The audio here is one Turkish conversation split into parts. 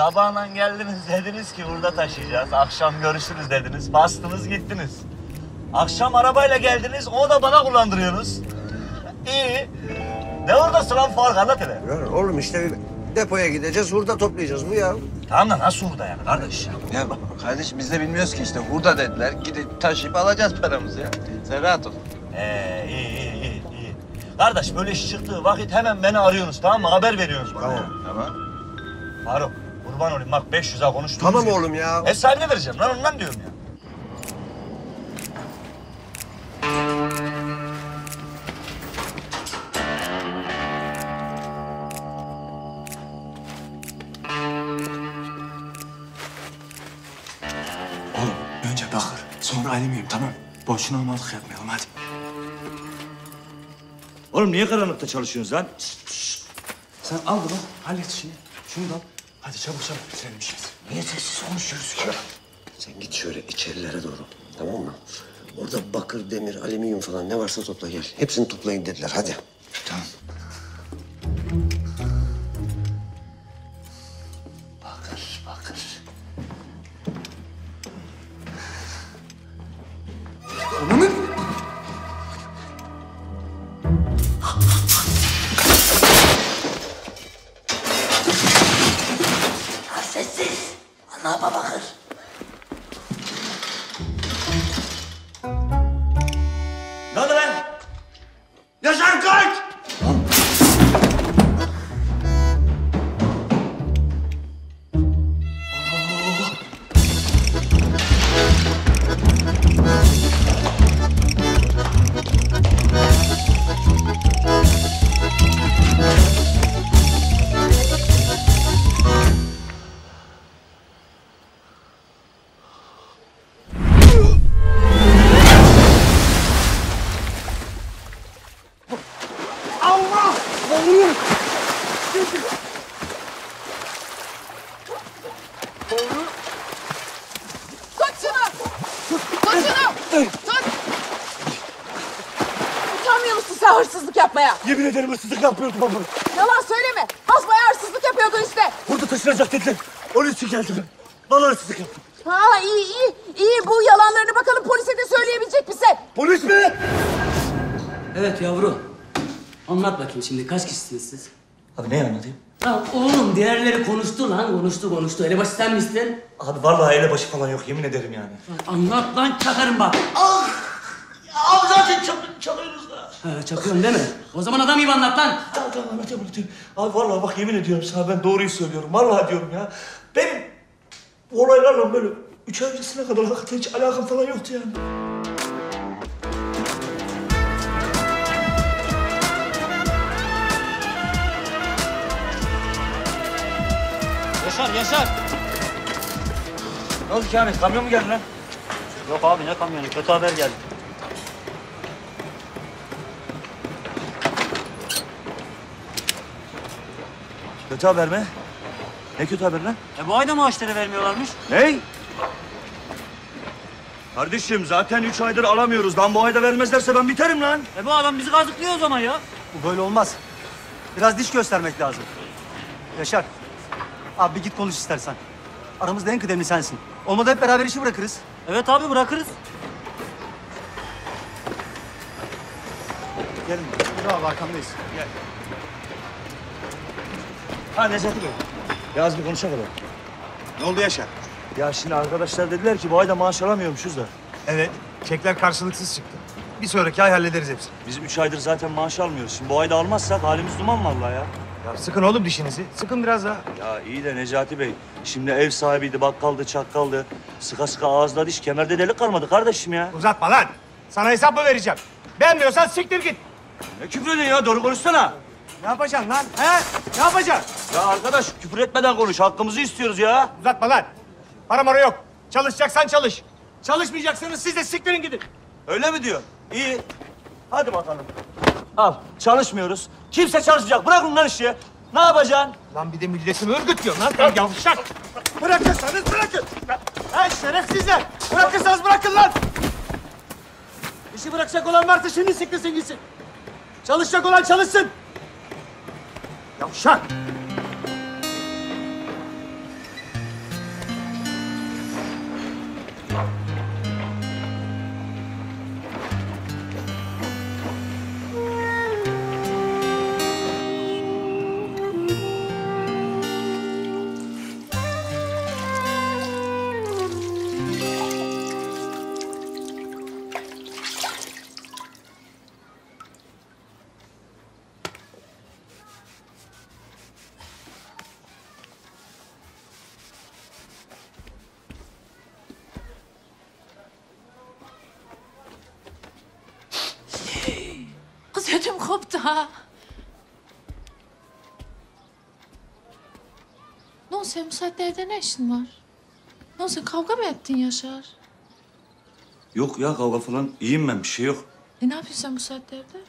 Sabahla geldiniz dediniz ki burada taşıyacağız. Akşam görüşürüz dediniz. Bastınız gittiniz. Akşam arabayla geldiniz. O da bana kullandırıyorsunuz. İyi. Ne oradasın lan fark anlat hele. Ya oğlum işte depoya gideceğiz, hurda toplayacağız bu ya. Tamam da nasıl burada yani kardeş? Ya kardeşim biz de bilmiyoruz ki işte hurda dediler. Gidip taşıyıp alacağız paramızı ya. Sen rahat ol. Ee, iyi iyi iyi iyi. Kardeş böyle iş çıktığı vakit hemen beni arıyorsunuz tamam mı? Haber veriyorsunuz bana. Tamam. Tamam. Faruk kurban olayım bak 500'e konuştuk. Tamam oğlum ya. Hesabını vereceğim lan ondan diyorum ya. Oğlum önce Bakır, sonra Ali miyim tamam? Boşuna olmalık yapmayalım hadi. Oğlum niye karanlıkta çalışıyorsunuz lan? Sen al bunu, hallet işini. Şunu da al. Hadi çabuk çabuk bitirelim işimizi. Niye sessiz konuşuyoruz ki? Sen git şöyle içerilere doğru, tamam mı? Orada bakır, demir, alüminyum falan ne varsa topla gel. Hepsini toplayın dediler, hadi. Tamam. Ederim hırsızlık yapmıyordum ama. Yalan söyleme. Basmaya hırsızlık yapıyordun işte. Burada taşınacak dediler. Onun için geldim ben. Vallahi hırsızlık yaptım. Ha iyi iyi. iyi bu yalanlarını bakalım polise de söyleyebilecek misin? Polis mi? Evet yavru. Anlat bakayım şimdi kaç kişisiniz siz? Abi ne anlatayım? Lan oğlum diğerleri konuştu lan konuştu konuştu. Elebaşı sen misin? Abi vallahi elebaşı falan yok yemin ederim yani. Anlat lan çakarım bak. Abi zaten da. Ha, çakıyorsun değil mi? O zaman adam gibi anlat lan. Tamam tamam anlatıyorum anlatıyorum. Abi vallahi bak yemin ediyorum sana ben doğruyu söylüyorum. Vallahi diyorum ya. Benim bu olaylarla böyle üç ay öncesine kadar hakikaten hiç alakam falan yoktu yani. Yaşar Yaşar. Ne oldu Kamil? Kamyon mu geldi lan? Yok abi ne kamyonu kötü haber geldi. Kötü haber mi? Ne kötü haber lan? E bu ayda maaşları vermiyorlarmış. Ney? Kardeşim zaten üç aydır alamıyoruz. Lan bu ayda vermezlerse ben biterim lan. E bu adam bizi kazıklıyor o zaman ya. Bu böyle olmaz. Biraz diş göstermek lazım. Yaşar. Abi bir git konuş istersen. Aramızda en kıdemli sensin. Olmadı hep beraber işi bırakırız. Evet abi bırakırız. Gelin. Abi arkamdayız. Gel. Ha Necati Bey. Yaz bir konuşalım. Ne oldu Yaşar? Ya şimdi arkadaşlar dediler ki bu ayda maaş alamıyormuşuz da. Evet, çekler karşılıksız çıktı. Bir sonraki ay hallederiz hepsini. Biz üç aydır zaten maaş almıyoruz. Şimdi bu ayda almazsak halimiz duman vallahi ya. Ya sıkın oğlum dişinizi. Sıkın biraz daha. Ya iyi de Necati Bey. Şimdi ev sahibiydi, bakkaldı, çakkaldı. Sıka sıka ağızda diş, kemerde delik kalmadı kardeşim ya. Uzatma lan. Sana hesap mı vereceğim? Beğenmiyorsan siktir git. Ne küfür ediyorsun ya? Doğru konuşsana. Ne yapacaksın lan? He? Ne yapacaksın? Ya arkadaş küfür etmeden konuş. Hakkımızı istiyoruz ya. Uzatma lan. Para mara yok. Çalışacaksan çalış. Çalışmayacaksanız siz de siktirin gidin. Öyle mi diyor? İyi. Hadi bakalım. Al. Çalışmıyoruz. Kimse çalışmayacak. Bırakın lan işi. Ne yapacaksın? Lan bir de milletimi örgütüyorsun lan sen yavşak. Bırakırsanız bırakın. Ha şerefsizler. Bırakırsanız bırakın lan. İşi bırakacak olan varsa şimdi siktirsin gitsin. Çalışacak olan çalışsın. Yavşak. Koptu ha. Ne oldu senin bu saatte evde ne işin var? Ne oldu sen kavga mı ettin Yaşar? Yok ya kavga falan. İyiyim ben bir şey yok. E ne yapıyorsun sen bu saatte evde?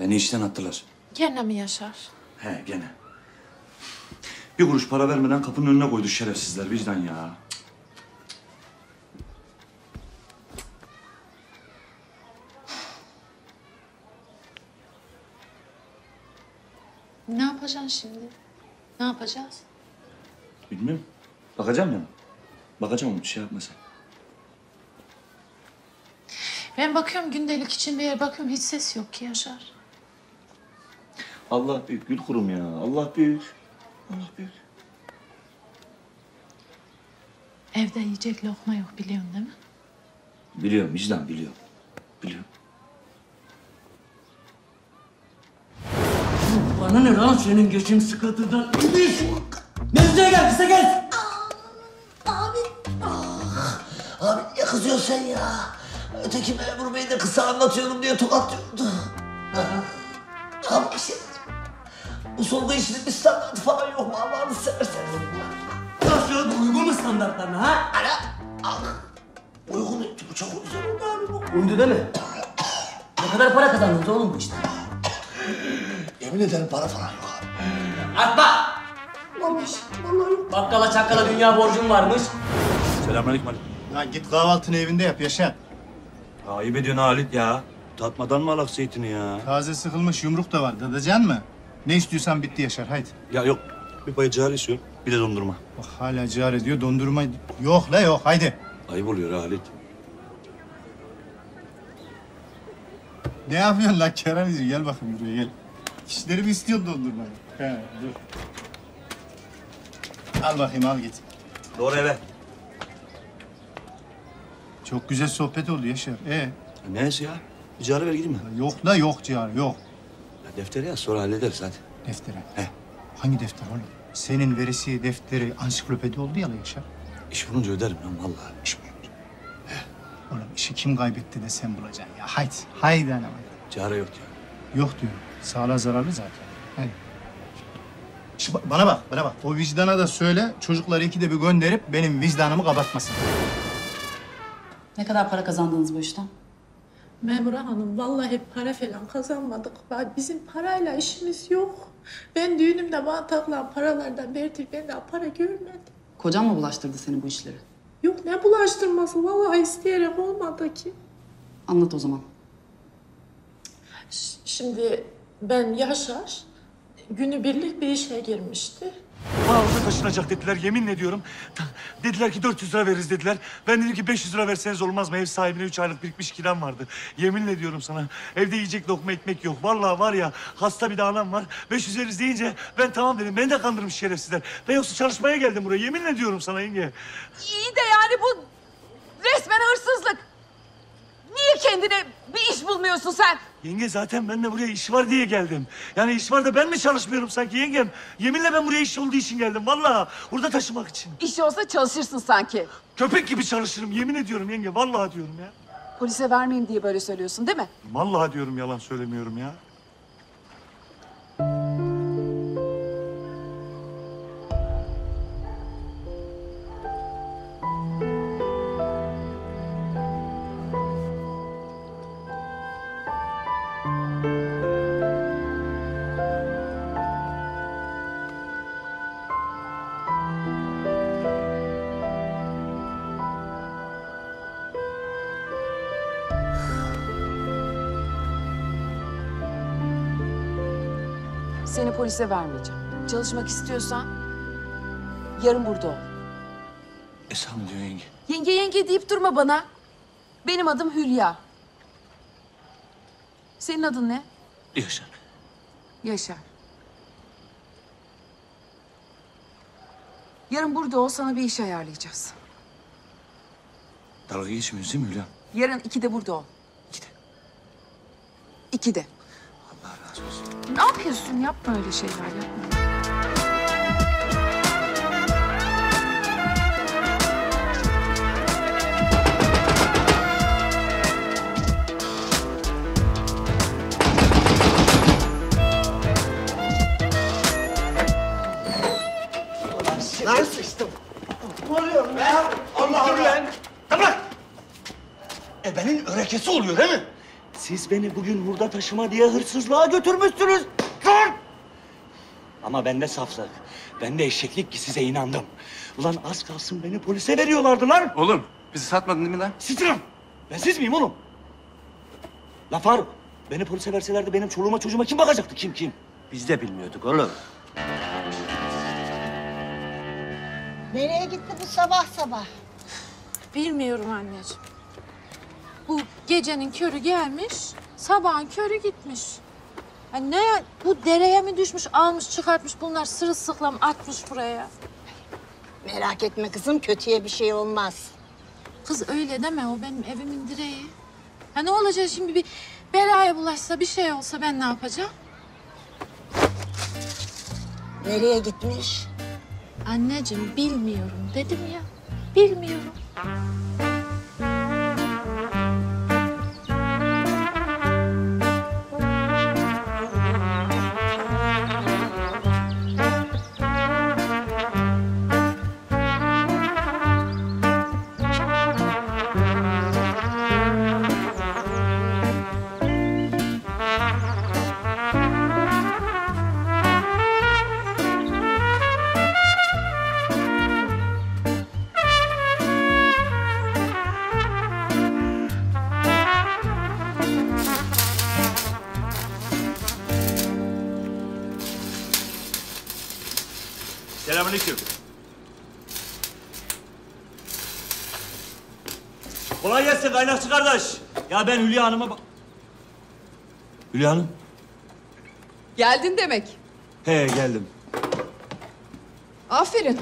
Beni işten attılar. Gene mi Yaşar? He gene. Bir kuruş para vermeden kapının önüne koydu şerefsizler vicdan ya. Ne yapacaksın şimdi? Ne yapacağız? Bilmiyorum. Bakacağım ya. Bakacağım bir şey yapma sen. Ben bakıyorum gündelik için bir yere bakıyorum hiç ses yok ki Yaşar. Allah büyük gül kurum ya. Allah büyük. Allah büyük. Evde yiyecek lokma yok biliyorsun değil mi? Biliyorum vicdan biliyorum. Biliyorum. Bana ne lan senin geçim sıkıntıdan? İbiş! Mevzuya gel bize gel. Abi. Ah, abi niye kızıyorsun sen ya? Öteki memur bey de kısa anlatıyorum diye tokatlıyordu. Abi bir şey Bu sorgu işinin bir standartı falan yok mu Allah'ını seversen? Nasıl? Uygun mu standartlarına ha? Ana! Ah! Uygun etti bu çok güzel oldu abi bu. Uydu değil mi? ne kadar para kazandınız oğlum bu işte? Yemin ederim para falan yok abi. Atma! Vallahi, vallahi yok. Bakkala çakkala dünya borcum varmış. Selamünaleyküm Ali. Lan git kahvaltını evinde yap Yaşar. Ayıp ediyorsun Halit ya. Tatmadan mı alak zeytini ya? Taze sıkılmış yumruk da var. Dadacan mı? Ne istiyorsan bitti Yaşar haydi. Ya yok. Bir payı cari istiyorum. Bir de dondurma. Bak hala ciğer ediyor dondurma. Yok la yok haydi. Ayıp oluyor ha Halit. Ne yapıyorsun lan Keranici? Gel bakayım buraya gel. Kişileri mi istiyorsun dondurmayı? He dur. Al bakayım al git. Doğru eve. Çok güzel sohbet oldu Yaşar. Ee, Neyse ya. Bir cari ver gideyim mi? yok la yok ciğer yok. Ya defteri yaz sonra hallederiz hadi. Deftere. He. Hangi defter oğlum? Senin veresiye defteri ansiklopedi oldu ya la Yaşar. İş bulunca öderim lan vallahi. İş bulunca. Oğlum işi kim kaybetti de sen bulacaksın ya. Haydi. Haydi anam. Cari yok ya. Yok diyorum. Sağlığa zararlı zaten. Şu ba- bana bak, bana bak. O vicdana da söyle, çocukları ikide bir gönderip benim vicdanımı kapatmasın. Ne kadar para kazandınız bu işten? Memura Hanım vallahi para falan kazanmadık. Bizim parayla işimiz yok. Ben düğünümde bana takılan paralardan beridir ben daha para görmedim. Kocan mı bulaştırdı seni bu işlere? Yok ne bulaştırması vallahi isteyerek olmadı ki. Anlat o zaman. Ş- Şimdi ben Yaşar günübirlik bir işe girmişti. Bana orada taşınacak dediler yemin ediyorum. Dediler ki 400 lira veririz dediler. Ben dedim ki 500 lira verseniz olmaz mı? Ev sahibine 3 aylık birikmiş kiram vardı. Yemin ediyorum sana. Evde yiyecek lokma ekmek yok. Vallahi var ya hasta bir de anam var. 500 veririz deyince ben tamam dedim. Beni de kandırmış şerefsizler. Ben yoksa çalışmaya geldim buraya. Yemin ediyorum sana yenge. İyi de yani bu resmen hırsızlık. Niye kendine bir iş bulmuyorsun sen? Yenge zaten ben de buraya iş var diye geldim. Yani iş var da ben mi çalışmıyorum sanki yengem? Yeminle ben buraya iş olduğu için geldim. Vallahi burada taşımak için. İş olsa çalışırsın sanki. Köpek gibi çalışırım yemin ediyorum yenge. Vallahi diyorum ya. Polise vermeyeyim diye böyle söylüyorsun değil mi? Vallahi diyorum yalan söylemiyorum ya. Polise vermeyeceğim. Çalışmak istiyorsan yarın burada ol. Esam diyor yenge. Yenge yenge deyip durma bana. Benim adım Hülya. Senin adın ne? Yaşar. Yaşar. Yarın burada ol sana bir iş ayarlayacağız. Dalga geçmiyorsun değil mi Hülya? Yarın ikide burada ol. İkide. İkide. Allah razı olsun. Ne yapıyorsun? Yapma öyle şeyler yapma. Lan sıçtım. Ne oluyor ya? Allah Allah. Dur lan. Tamam. Ebenin örekesi oluyor değil mi? Siz beni bugün hurda taşıma diye hırsızlığa götürmüşsünüz. Dur! Ama bende saflık, bende eşeklik ki size inandım. Ulan az kalsın beni polise veriyorlardı lan. Oğlum bizi satmadın değil mi lan? Sitirim. Ben siz miyim oğlum? La Faruk, beni polise verselerdi benim çoluğuma çocuğuma kim bakacaktı? Kim kim? Biz de bilmiyorduk oğlum. Nereye gitti bu sabah sabah? Bilmiyorum anneciğim. Bu gecenin körü gelmiş, sabahın körü gitmiş. Ha ne bu dereye mi düşmüş, almış çıkartmış bunlar sırılsıklam atmış buraya. Merak etme kızım kötüye bir şey olmaz. Kız öyle deme o benim evimin direği. Ha ne olacak şimdi bir belaya bulaşsa bir şey olsa ben ne yapacağım? Nereye gitmiş? Anneciğim bilmiyorum dedim ya. Bilmiyorum. Ya ben Hülya Hanım'a bak... Hülya Hanım. Geldin demek. He geldim. Aferin.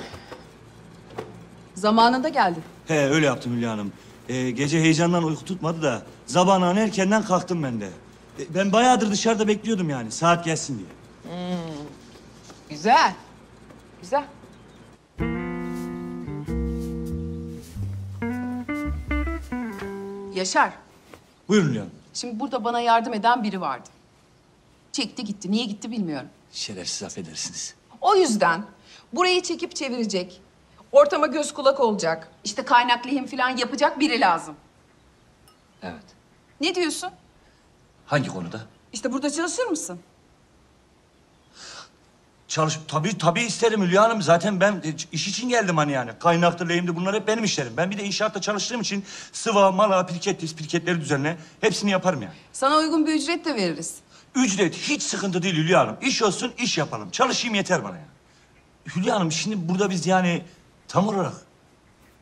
Zamanında geldin. He öyle yaptım Hülya Hanım. Ee, gece heyecandan uyku tutmadı da sabahın erkenden kalktım ben de. E, ben bayağıdır dışarıda bekliyordum yani saat gelsin diye. Güzel. Güzel. Yaşar, Buyurun Hülya Hanım. şimdi burada bana yardım eden biri vardı. Çekti gitti. Niye gitti bilmiyorum. Şerefsiz affedersiniz. O yüzden burayı çekip çevirecek, ortama göz kulak olacak, işte kaynak lehim falan yapacak biri lazım. Evet. Ne diyorsun? Hangi konuda? İşte burada çalışır mısın? Çalış tabii tabii isterim Hülya Hanım. Zaten ben e, iş için geldim hani yani. Kaynaktır, lehimdir bunlar hep benim işlerim. Ben bir de inşaatta çalıştığım için sıva, mala, pirket, pirketleri düzenle hepsini yaparım yani. Sana uygun bir ücret de veririz. Ücret hiç sıkıntı değil Hülya Hanım. İş olsun iş yapalım. Çalışayım yeter bana ya. Hülya Hanım şimdi burada biz yani tam olarak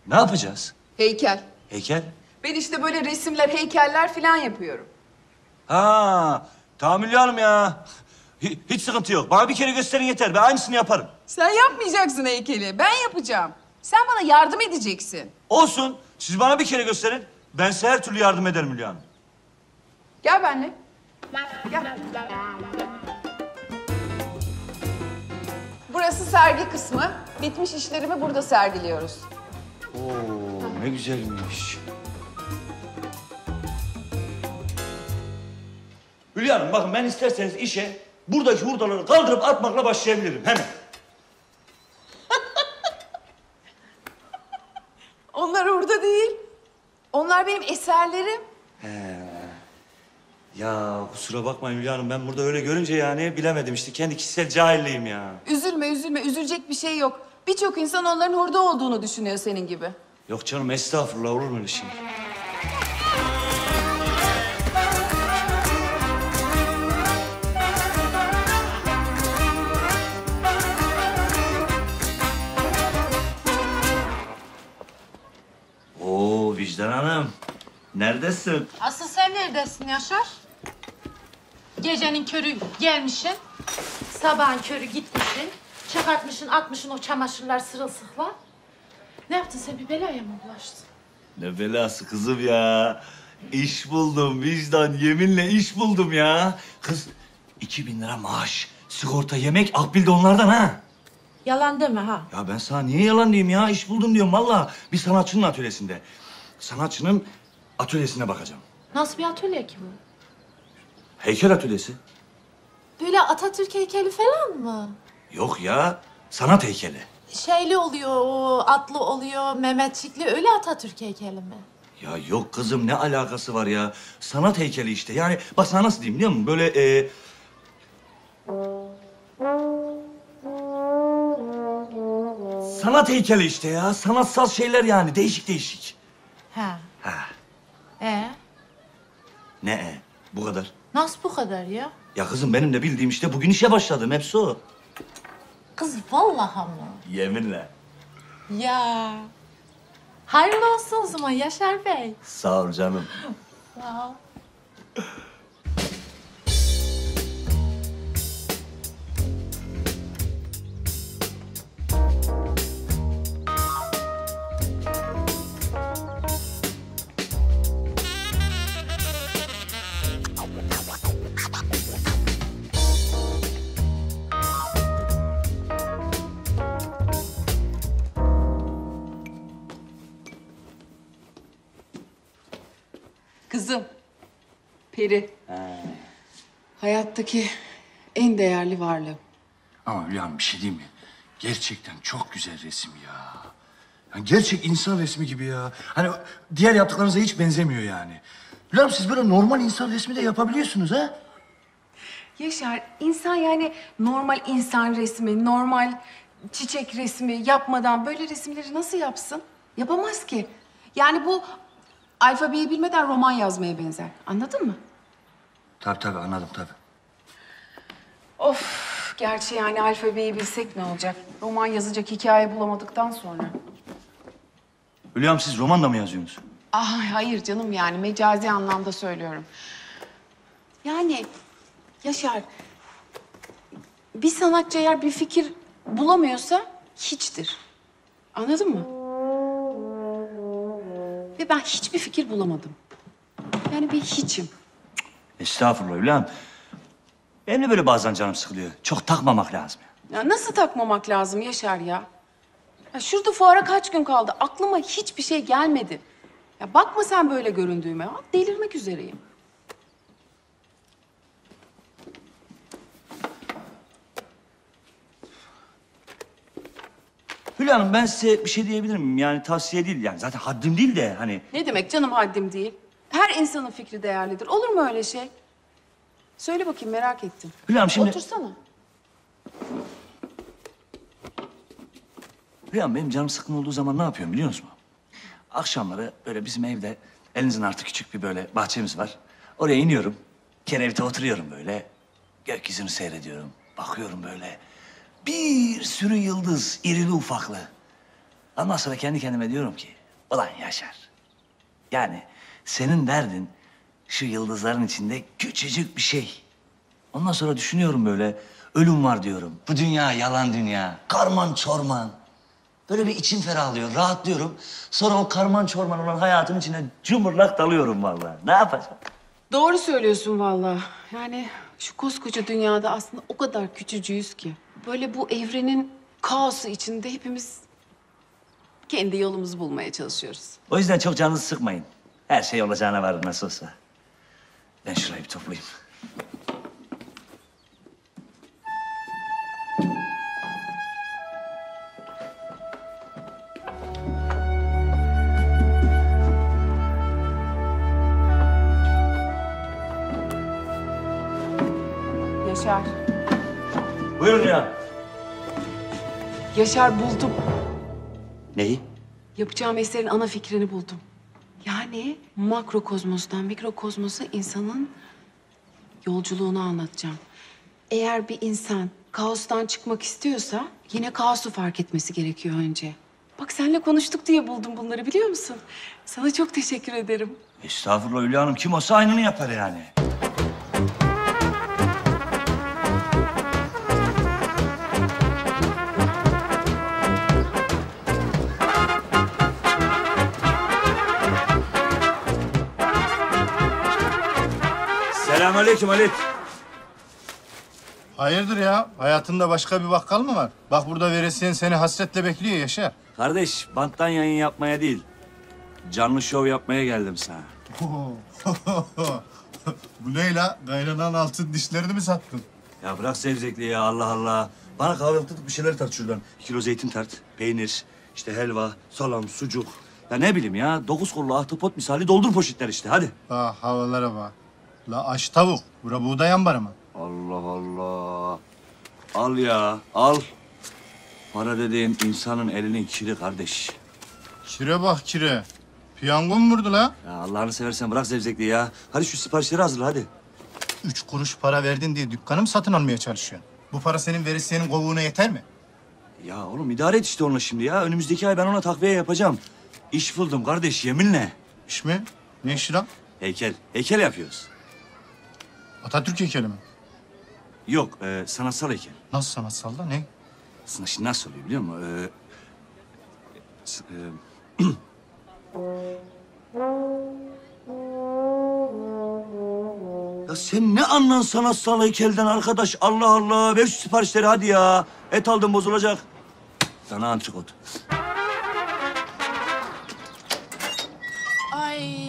ne yapacağız? Heykel. Heykel? Ben işte böyle resimler, heykeller falan yapıyorum. Ha, tamam Hülya Hanım ya. Hi- Hiç sıkıntı yok. Bana bir kere gösterin yeter. Ben aynısını yaparım. Sen yapmayacaksın heykeli. Ben yapacağım. Sen bana yardım edeceksin. Olsun. Siz bana bir kere gösterin. Ben size her türlü yardım ederim Hülya Hanım. Gel benimle. Gel. Burası sergi kısmı. Bitmiş işlerimi burada sergiliyoruz. Oo, ne güzelmiş. Hülya Hanım bakın ben isterseniz işe buradaki hurdaları kaldırıp atmakla başlayabilirim hemen. Onlar orada değil. Onlar benim eserlerim. Ya kusura bakmayın Hülya Hanım ben burada öyle görünce yani bilemedim işte kendi kişisel cahilliğim ya. Üzülme, üzülme. Üzülecek bir şey yok. Birçok insan onların orada olduğunu düşünüyor senin gibi. Yok canım estağfurullah olur mu öyle şey? Hanım. Neredesin? Asıl sen neredesin Yaşar? Gecenin körü gelmişsin, sabahın körü gitmişsin, çıkartmışsın, atmışsın o çamaşırlar sırılsıklam. Ne yaptın sen bir belaya mı bulaştın? Ne belası kızım ya. İş buldum vicdan yeminle iş buldum ya. Kız 2000 lira maaş, sigorta, yemek, akbil de onlardan ha. Yalan deme ha. Ya ben sana niye yalan diyeyim ya? İş buldum diyorum valla. Bir sanatçının atölyesinde. Sanatçının atölyesine bakacağım. Nasıl bir atölye ki bu? Heykel atölyesi. Böyle Atatürk heykeli falan mı? Yok ya, sanat heykeli. Şeyli oluyor, o atlı oluyor, Mehmetçikli öyle Atatürk heykeli mi? Ya yok kızım ne alakası var ya? Sanat heykeli işte. Yani bak sana nasıl diyeyim biliyor musun? Böyle e... Sanat heykeli işte ya. Sanatsal şeyler yani. Değişik değişik. Ha. Ha. Ee, Ne e? Bu kadar. nasıl bu kadar ya? Ya kızım benim de bildiğim işte bugün işe başladım. Hepsi o. Kız vallahi mı? Yeminle. Ya. Hayırlı olsun o zaman Yaşar Bey. Sağ ol canım. Sağ ol. Peri. Hayattaki en değerli varlığım. Ama Hülya bir şey diyeyim mi? Gerçekten çok güzel resim ya. Yani gerçek insan resmi gibi ya. Hani diğer yaptıklarınıza hiç benzemiyor yani. Hülya siz böyle normal insan resmi de yapabiliyorsunuz ha? Yaşar, insan yani normal insan resmi, normal çiçek resmi yapmadan böyle resimleri nasıl yapsın? Yapamaz ki. Yani bu alfabeyi bilmeden roman yazmaya benzer. Anladın mı? Tabii tabii anladım tabii. Of, gerçi yani alfabeyi bilsek ne olacak? Roman yazacak hikaye bulamadıktan sonra. Hülya'm siz roman da mı yazıyorsunuz? Ay hayır canım yani mecazi anlamda söylüyorum. Yani Yaşar, bir sanatçı eğer bir fikir bulamıyorsa hiçtir. Anladın mı? Ve ben hiçbir fikir bulamadım. Yani bir hiçim. Estağfurullah Hülya'm. Benim de böyle bazen canım sıkılıyor. Çok takmamak lazım. Ya nasıl takmamak lazım Yaşar ya? ya? Şurada fuara kaç gün kaldı? Aklıma hiçbir şey gelmedi. Ya bakma sen böyle göründüğüme. ya. Delirmek üzereyim. Hülya Hanım ben size bir şey diyebilir miyim? Yani tavsiye değil yani. Zaten haddim değil de hani... Ne demek canım haddim değil. Her insanın fikri değerlidir. Olur mu öyle şey? Söyle bakayım merak ettim. Hülya Hanım şimdi... Otursana. Hülya Hanım benim canım sıkkın olduğu zaman ne yapıyorum biliyor musun? Akşamları böyle bizim evde elinizin artı küçük bir böyle bahçemiz var. Oraya iniyorum. Kerevite oturuyorum böyle. Gökyüzünü seyrediyorum. Bakıyorum böyle. Bir sürü yıldız, irili ufaklı. Ondan sonra kendi kendime diyorum ki, ulan Yaşar. Yani senin derdin şu yıldızların içinde küçücük bir şey. Ondan sonra düşünüyorum böyle, ölüm var diyorum. Bu dünya yalan dünya, karman çorman. Böyle bir içim ferahlıyor, rahatlıyorum. Sonra o karman çorman olan hayatın içine cumurlak dalıyorum vallahi. Ne yapacağım? Doğru söylüyorsun vallahi. Yani şu koskoca dünyada aslında o kadar küçücüğüz ki. Böyle bu evrenin kaosu içinde hepimiz kendi yolumuzu bulmaya çalışıyoruz. O yüzden çok canınızı sıkmayın. Her şey olacağına varır nasıl olsa. Ben şurayı bir toplayayım. Yaşar. Buyurun ya. Yaşar buldum. Neyi? Yapacağım eserin ana fikrini buldum. Yani makrokozmostan mikrokozmosa insanın yolculuğunu anlatacağım. Eğer bir insan kaostan çıkmak istiyorsa yine kaosu fark etmesi gerekiyor önce. Bak seninle konuştuk diye buldum bunları biliyor musun? Sana çok teşekkür ederim. Estağfurullah Hülya Hanım. Kim olsa aynını yapar yani. Selamünaleyküm Halit. Hayırdır ya? Hayatında başka bir bakkal mı var? Bak burada veresiyen seni hasretle bekliyor Yaşar. Kardeş, banttan yayın yapmaya değil, canlı şov yapmaya geldim sana. Bu ne la? Kaynanan altın dişlerini mi sattın? Ya bırak zevzekliği ya Allah Allah. Bana kahvaltılık bir şeyler tart şuradan. İki kilo zeytin tart, peynir, işte helva, salam, sucuk. Ya ne bileyim ya dokuz kollu ahtapot misali doldur poşetler işte hadi. Bak havalara bak. La aç tavuk. Bura buğday ambarı mı? Allah Allah. Al ya al. Para dediğin insanın elinin kiri kardeş. Kire bak kire. Piyango mu vurdu la? Ya Allah'ını seversen bırak zevzekliği ya. Hadi şu siparişleri hazırla hadi. Üç kuruş para verdin diye dükkanı mı satın almaya çalışıyorsun? Bu para senin veresiyenin kovuğuna yeter mi? Ya oğlum idare et işte onunla şimdi ya. Önümüzdeki ay ben ona takviye yapacağım. İş buldum kardeş yeminle. İş mi? Ne işi lan? Heykel. Heykel yapıyoruz. Atatürk heykeli mi? Yok e, sanatsal heykel. Nasıl sanatsal da ne? Aslında şimdi nasıl oluyor biliyor musun? Ee, s- e, ya sen ne anlan sanatsal heykelden arkadaş? Allah Allah. Ver şu siparişleri hadi ya. Et aldım bozulacak. Sana antrikot. Ay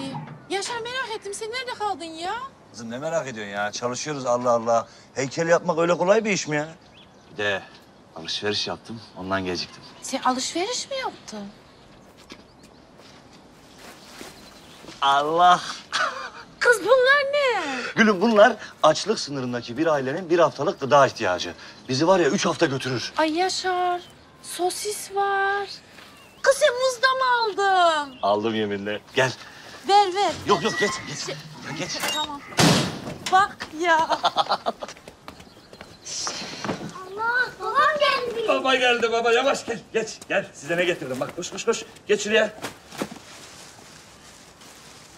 Yaşar merak ettim sen nerede kaldın ya? Kızım ne merak ediyorsun ya? Çalışıyoruz Allah Allah. Heykel yapmak öyle kolay bir iş mi ya? Bir de alışveriş yaptım. Ondan geciktim. Sen alışveriş mi yaptın? Allah. Kız bunlar ne? Gülüm bunlar açlık sınırındaki bir ailenin bir haftalık gıda ihtiyacı. Bizi var ya üç hafta götürür. Ay Yaşar sosis var. Kız sen muzda mı aldın? Aldım yeminle. Gel. Ver ver. Yok yok geç geç. Ya, geç. Tamam. Bak ya. Allah babam geldi. Baba geldi baba yavaş gel geç gel size ne getirdim bak koş koş koş geç şuraya.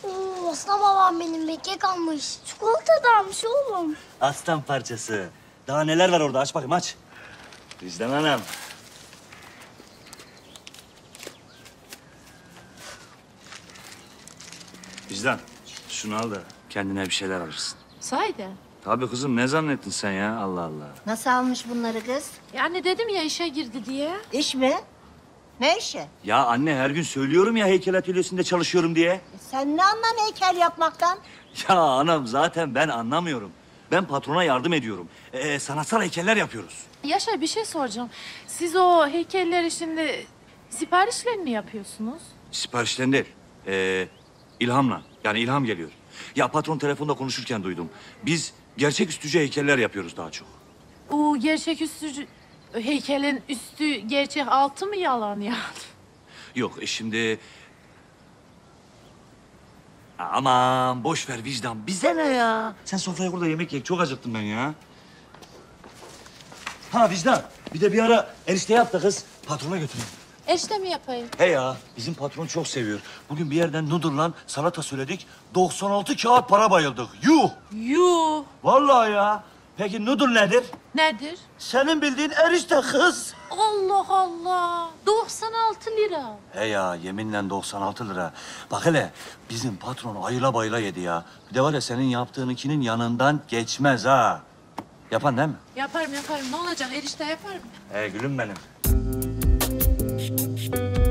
Oo, aslında babam benim bekle kalmış. Çikolata da almış oğlum. Aslan parçası. Daha neler var orada aç bakayım aç. Bizden anam. Bizden şunu al da kendine bir şeyler alırsın. Sayde. Tabii kızım ne zannettin sen ya Allah Allah. Nasıl almış bunları kız? Yani dedim ya işe girdi diye. İş mi? Ne işi? Ya anne her gün söylüyorum ya heykel atölyesinde çalışıyorum diye. Sen ne anlan heykel yapmaktan? Ya anam zaten ben anlamıyorum. Ben patrona yardım ediyorum. Ee, sanatsal heykeller yapıyoruz. Yaşar bir şey soracağım. Siz o heykelleri şimdi siparişle mi yapıyorsunuz? Siparişten değil. Ee, ilhamla. Yani ilham geliyor. Ya patron telefonda konuşurken duydum. Biz gerçeküstücü heykeller yapıyoruz daha çok. O gerçeküstü heykelin üstü gerçek altı mı yalan ya? Yok e şimdi... Aman boş ver vicdan. Bize ne ya? Sen sofraya burada yemek ye. Çok acıktım ben ya. Ha vicdan. Bir de bir ara erişte yap da kız. Patrona götüreyim. Eşte mi yapayım? He ya bizim patron çok seviyor. Bugün bir yerden noodle'la salata söyledik. 96 kağıt para bayıldık. Yuh! Yuh! Vallahi ya. Peki noodle nedir? Nedir? Senin bildiğin erişte kız. Allah Allah! 96 lira. He ya yeminle 96 lira. Bak hele bizim patron ayıla bayıla yedi ya. Bir de var ya senin yaptığınınkinin yanından geçmez ha. Yapan değil mi? Yaparım yaparım. Ne olacak? Erişte yaparım. He gülüm benim. Nachrichten.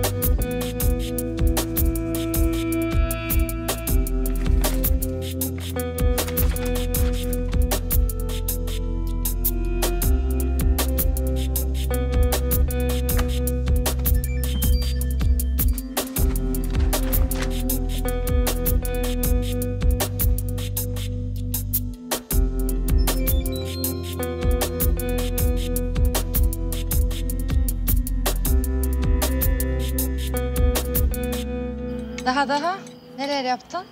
Daha daha? Neler yaptın?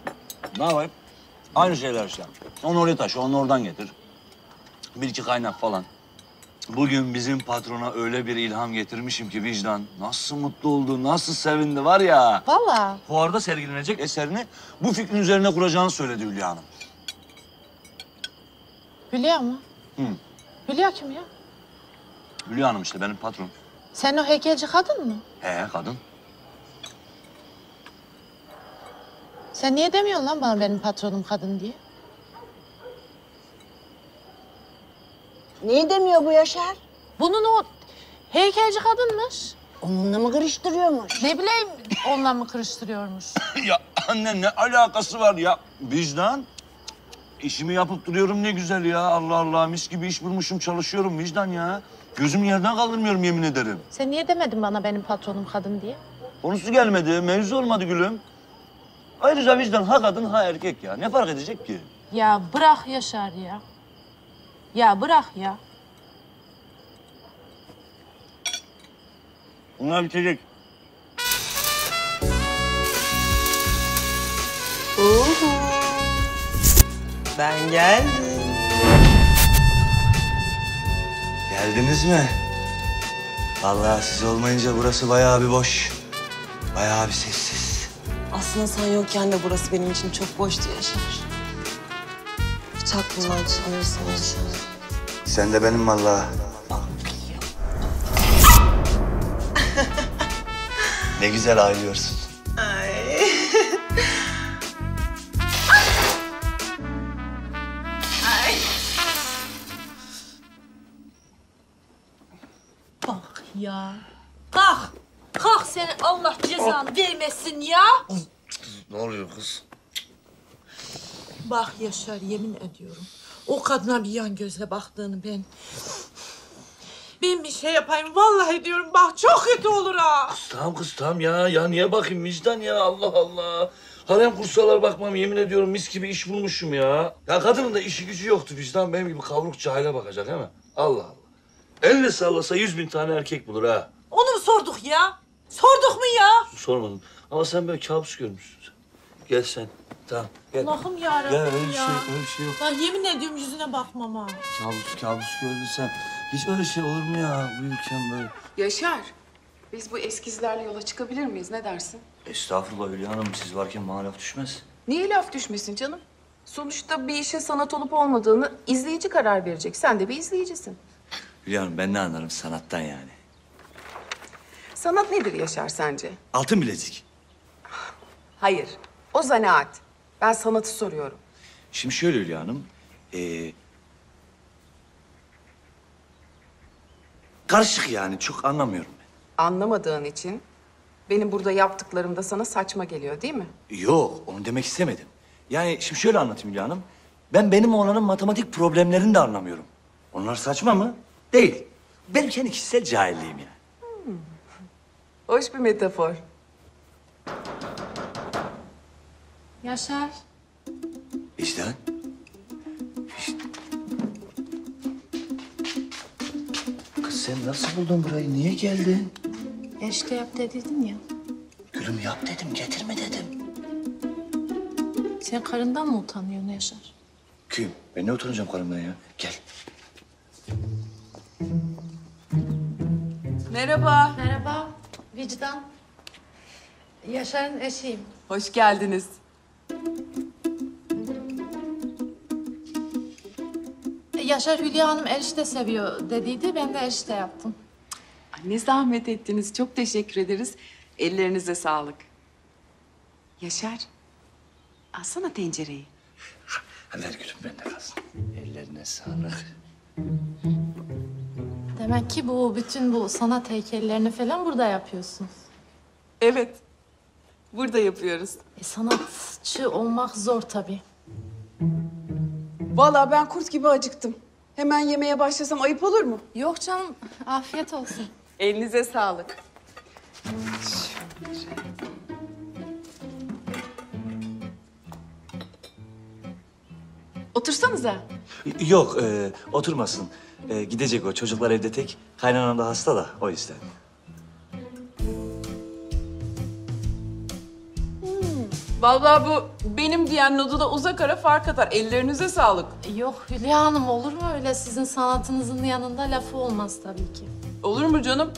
Ne yapayım? Aynı şeyler işte. Onu oraya taşı, onu oradan getir. Bir iki kaynak falan. Bugün bizim patrona öyle bir ilham getirmişim ki vicdan. Nasıl mutlu oldu, nasıl sevindi var ya. Vallahi. Fuarda sergilenecek eserini bu fikrin üzerine kuracağını söyledi Hülya Hanım. Hülya mı? Hı. Hülya kim ya? Hülya Hanım işte benim patron. Sen o heykelci kadın mı? He kadın. Sen niye demiyorsun lan bana benim patronum kadın diye? Neyi demiyor bu Yaşar? Bunun o heykelci kadınmış. Onunla mı karıştırıyormuş? Ne bileyim onunla mı karıştırıyormuş? ya anne ne alakası var ya? Vicdan. İşimi yapıp duruyorum ne güzel ya. Allah Allah mis gibi iş bulmuşum çalışıyorum vicdan ya. Gözüm yerden kaldırmıyorum yemin ederim. Sen niye demedin bana benim patronum kadın diye? Konusu gelmedi, mevzu olmadı gülüm. Ayrıca vicdan ha kadın ha erkek ya. Ne fark edecek ki? Ya bırak Yaşar ya. Ya bırak ya. Bunlar bitecek. Ben geldim. Geldiniz mi? Vallahi siz olmayınca burası bayağı bir boş. Bayağı bir sessiz. Aslında sen yokken de burası benim için çok boştu Yaşar. Hiç aklımdan çıkarırsın Yaşar. Sen de benim vallahi. ne güzel ağlıyorsun. Ay. Ay. Bak ya. Kalk. Kalk seni Allah cezanı vermesin ya. Ne oluyor kız? Bak Yaşar yemin ediyorum. O kadına bir yan gözle baktığını ben... Ben bir şey yapayım vallahi diyorum bak çok kötü olur ha. Tamam kız tamam ya. Ya niye bakayım vicdan ya Allah Allah. Harem kursalar bakmam yemin ediyorum mis gibi iş bulmuşum ya. Ya kadının da işi gücü yoktu vicdan benim gibi kavruk cahile bakacak değil mi? Allah Allah. Elle sallasa yüz bin tane erkek bulur ha. Onu mu sorduk ya? Sorduk mu ya? Sormadım. Ama sen böyle kabus görmüşsün. Gel sen. Tamam gel. Allah'ım yarabbim Gel öyle bir ya. şey öyle bir şey yok. Ben yemin ediyorum yüzüne bakmam ha. Kabus kabus gördün sen. Hiç öyle şey olur mu ya uyurken böyle? Yaşar, biz bu eskizlerle yola çıkabilir miyiz? Ne dersin? Estağfurullah Hülya Hanım siz varken bana laf düşmez. Niye laf düşmesin canım? Sonuçta bir işe sanat olup olmadığını izleyici karar verecek. Sen de bir izleyicisin. Hülya Hanım ben ne anlarım sanattan yani. Sanat nedir Yaşar sence? Altın bilezik. Hayır, o zanaat. Ben sanatı soruyorum. Şimdi şöyle Hülya Hanım. ee, karışık yani çok anlamıyorum. Anlamadığın için benim burada yaptıklarım da sana saçma geliyor değil mi? Yok onu demek istemedim. Yani şimdi şöyle anlatayım Hülya Hanım. Ben benim oğlanın matematik problemlerini de anlamıyorum. Onlar saçma mı? Değil. Benim kendi kişisel cahilliğim yani. Hoş bir metafor. Yaşar. Vicdan. Kız sen nasıl buldun burayı? Niye geldin? Eşte yap dediydin ya. Gülüm yap dedim, getirme dedim. Sen karından mı utanıyorsun Yaşar? Kim? Ben ne oturacağım karımdan ya? Gel. Merhaba. Merhaba. Vicdan. Yaşar'ın eşiyim. Hoş geldiniz. Yaşar Hülya Hanım erişte seviyor dediydi. Ben de erişte yaptım. Ay, Ne zahmet ettiniz. Çok teşekkür ederiz. Ellerinize sağlık. Yaşar, alsana tencereyi. Ver gülüm bende kalsın. Ellerine sağlık. Demek ki bu bütün bu sanat heykellerini falan burada yapıyorsunuz. Evet. Burada yapıyoruz. E, sanatçı olmak zor tabii. Vallahi ben kurt gibi acıktım. Hemen yemeye başlasam ayıp olur mu? Yok canım, afiyet olsun. Elinize sağlık. Otursanıza. Yok, e, oturmasın. E, gidecek o. Çocuklar evde tek. Kaynanam da hasta da o yüzden. Vallahi bu benim diyen nodu uzak ara fark atar. Ellerinize sağlık. Yok Hülya Hanım olur mu öyle? Sizin sanatınızın yanında lafı olmaz tabii ki. Olur mu canım?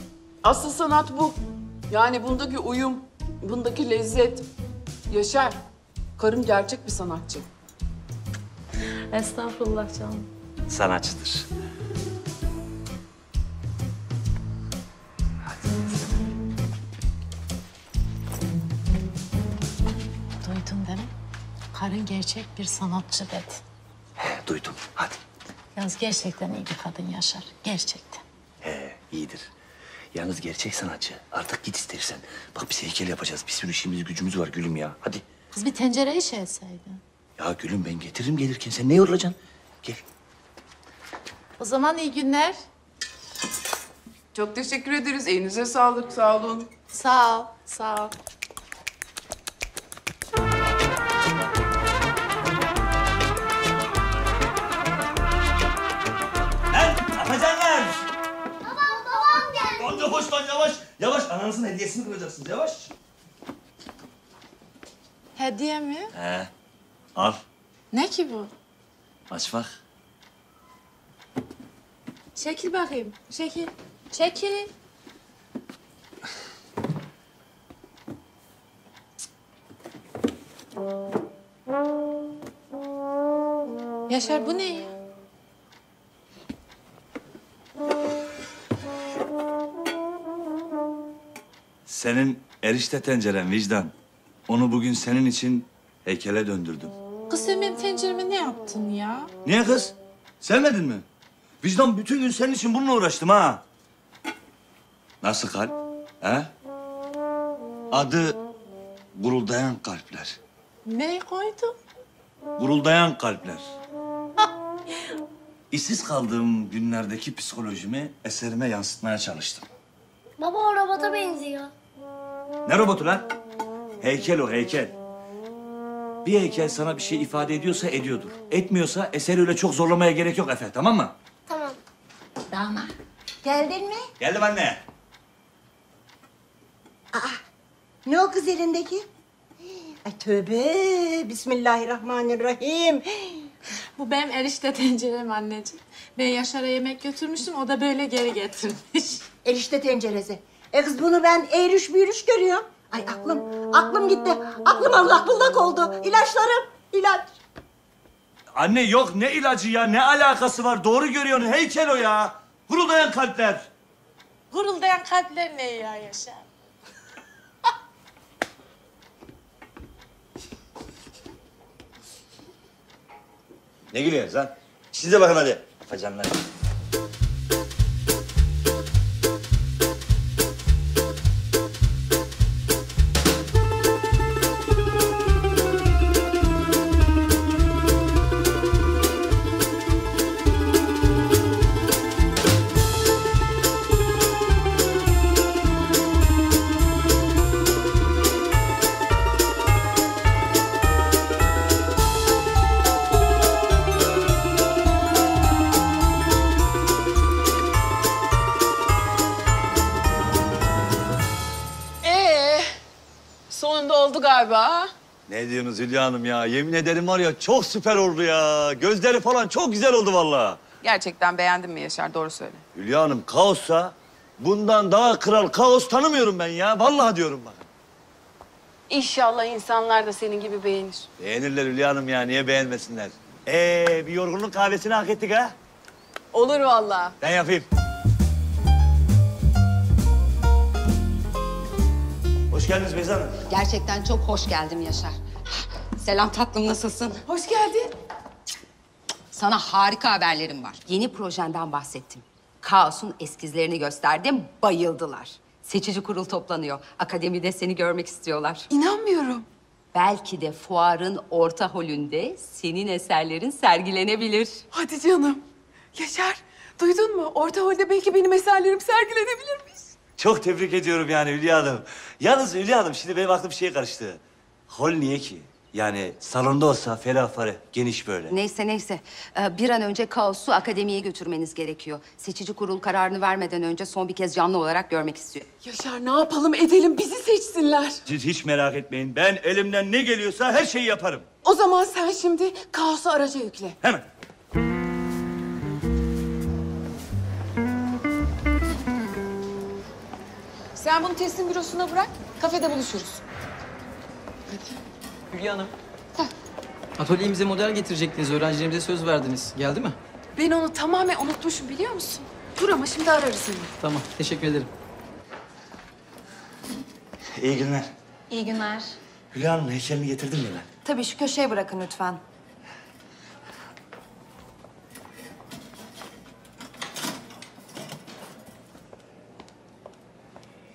Asıl sanat bu. Yani bundaki uyum, bundaki lezzet. Yaşar, karım gerçek bir sanatçı. Estağfurullah canım. Sanatçıdır. Karın gerçek bir sanatçı dedi. He, duydum. Hadi. Yalnız gerçekten iyi bir kadın Yaşar. Gerçekten. He, iyidir. Yalnız gerçek sanatçı. Artık git istersen. Bak biz heykel yapacağız. Bir sürü işimiz gücümüz var gülüm ya. Hadi. Kız bir tencereyi şey etseydin. Ya gülüm ben getiririm gelirken. Sen ne yorulacaksın? Gel. O zaman iyi günler. Çok teşekkür ederiz. Elinize sağlık. Sağ olun. Sağ ol, sağ ol. Yavaş. Ananızın hediyesini kıracaksınız yavaş. Hediye mi? He. Al. Ne ki bu? Aç bak. Çekil bakayım. Çekil. Çekil. Yaşar bu ne ya? Senin erişte tenceren vicdan. Onu bugün senin için heykele döndürdüm. Kız sen benim tencereme ne yaptın ya? Niye kız? Sevmedin mi? Vicdan bütün gün senin için bununla uğraştım ha. Nasıl kalp? He? Adı guruldayan kalpler. Ne koydun? Guruldayan kalpler. İşsiz kaldığım günlerdeki psikolojimi eserime yansıtmaya çalıştım. Baba robota benziyor. Ne robotu lan? Heykel o heykel. Bir heykel sana bir şey ifade ediyorsa ediyordur. Etmiyorsa eseri öyle çok zorlamaya gerek yok Efe tamam mı? Tamam. Damat. Geldin mi? Geldim anne. Ne o kız elindeki? Ay tövbe. Bismillahirrahmanirrahim. Bu benim erişte tencerem anneciğim. Ben Yaşar'a yemek götürmüştüm, o da böyle geri getirmiş. Erişte tenceresi. E kız bunu ben eğriş büyürüş görüyorum. Ay aklım, aklım gitti. Aklım allak bullak oldu. İlaçlarım, ilaç. Anne yok ne ilacı ya ne alakası var doğru görüyorsun heykel o ya. Guruldayan kalpler. Guruldayan kalpler ne ya Yaşar? Ne gülüyorsunuz lan? Siz de bakın hadi. Afacanlar. Ne diyorsunuz Hülya Hanım ya? Yemin ederim var ya çok süper oldu ya. Gözleri falan çok güzel oldu vallahi. Gerçekten beğendin mi Yaşar? Doğru söyle. Hülya Hanım kaossa bundan daha kral kaos tanımıyorum ben ya. Vallahi diyorum bak. İnşallah insanlar da senin gibi beğenir. Beğenirler Hülya Hanım ya. Niye beğenmesinler? Ee bir yorgunluk kahvesini hak ettik ha. Olur vallahi. Ben yapayım. Hoş geldiniz Beyza Hanım. Gerçekten çok hoş geldim Yaşar. Selam tatlım nasılsın? Hoş geldin. Sana harika haberlerim var. Yeni projenden bahsettim. Kaos'un eskizlerini gösterdim, bayıldılar. Seçici kurul toplanıyor. Akademide seni görmek istiyorlar. İnanmıyorum. Belki de fuarın orta holünde senin eserlerin sergilenebilir. Hadi canım. Yaşar, duydun mu? Orta holde belki benim eserlerim sergilenebilirmiş. Çok tebrik ediyorum yani Hülya Hanım. Yalnız Hülya Hanım şimdi benim aklım bir şeye karıştı. Hol niye ki? Yani salonda olsa ferah ferah, geniş böyle. Neyse neyse. Ee, bir an önce Kaos'u akademiye götürmeniz gerekiyor. Seçici kurul kararını vermeden önce son bir kez canlı olarak görmek istiyor. Yaşar ne yapalım edelim bizi seçsinler. Siz hiç merak etmeyin. Ben elimden ne geliyorsa her şeyi yaparım. O zaman sen şimdi kaosu araca yükle. Hemen. Sen bunu teslim bürosuna bırak. Kafede buluşuruz. Hülya Hanım. Atölyemize model getirecektiniz. Öğrencilerimize söz verdiniz. Geldi mi? Ben onu tamamen unutmuşum biliyor musun? Dur ama şimdi ararız seni. Tamam. Teşekkür ederim. İyi günler. İyi günler. Hülya Hanım heykelini getirdim mi ben? Tabii şu köşeye bırakın lütfen.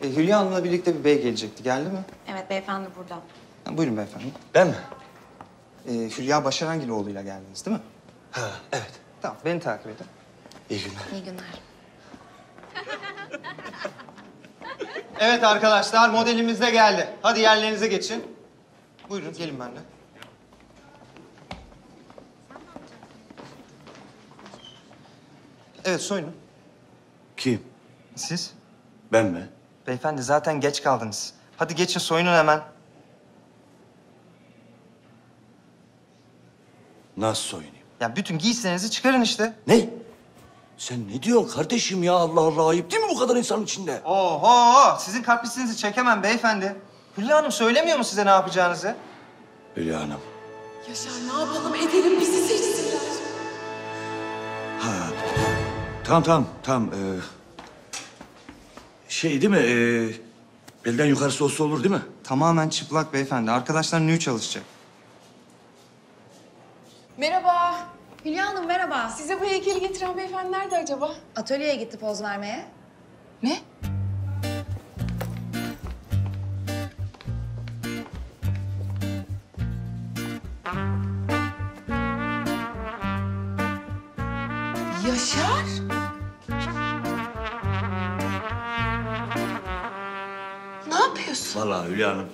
E, Hülya Hanım'la birlikte bir bey gelecekti. Geldi mi? Evet beyefendi burada. Ha, buyurun beyefendi. Ben mi? E, Hülya Başarangiloğlu'yla geldiniz değil mi? Ha, evet. Tamam, beni takip edin. İyi günler. İyi günler. Evet arkadaşlar modelimiz de geldi. Hadi yerlerinize geçin. Buyurun gelin benimle. Evet soyunun. Kim? Siz? Ben mi? Beyefendi zaten geç kaldınız. Hadi geçin soyunun hemen. Nasıl soyunayım? Ya bütün giysilerinizi çıkarın işte. Ne? Sen ne diyorsun kardeşim ya Allah Allah ayıp değil mi bu kadar insanın içinde? Oho! Sizin kaprisinizi çekemem beyefendi. Hülya Hanım söylemiyor mu size ne yapacağınızı? Hülya Hanım. Yaşar ne yapalım edelim bizi seçsinler. Ha. Tamam tamam tamam. Ee, şey değil mi? Ee, belden yukarısı olsa olur değil mi? Tamamen çıplak beyefendi. Arkadaşlar nü çalışacak. Merhaba. Hülya Hanım merhaba. Size bu heykeli getiren beyefendi nerede acaba? Atölyeye gitti poz vermeye. Ne? Yaşar? Ne yapıyorsun? Vallahi Hülya Hanım.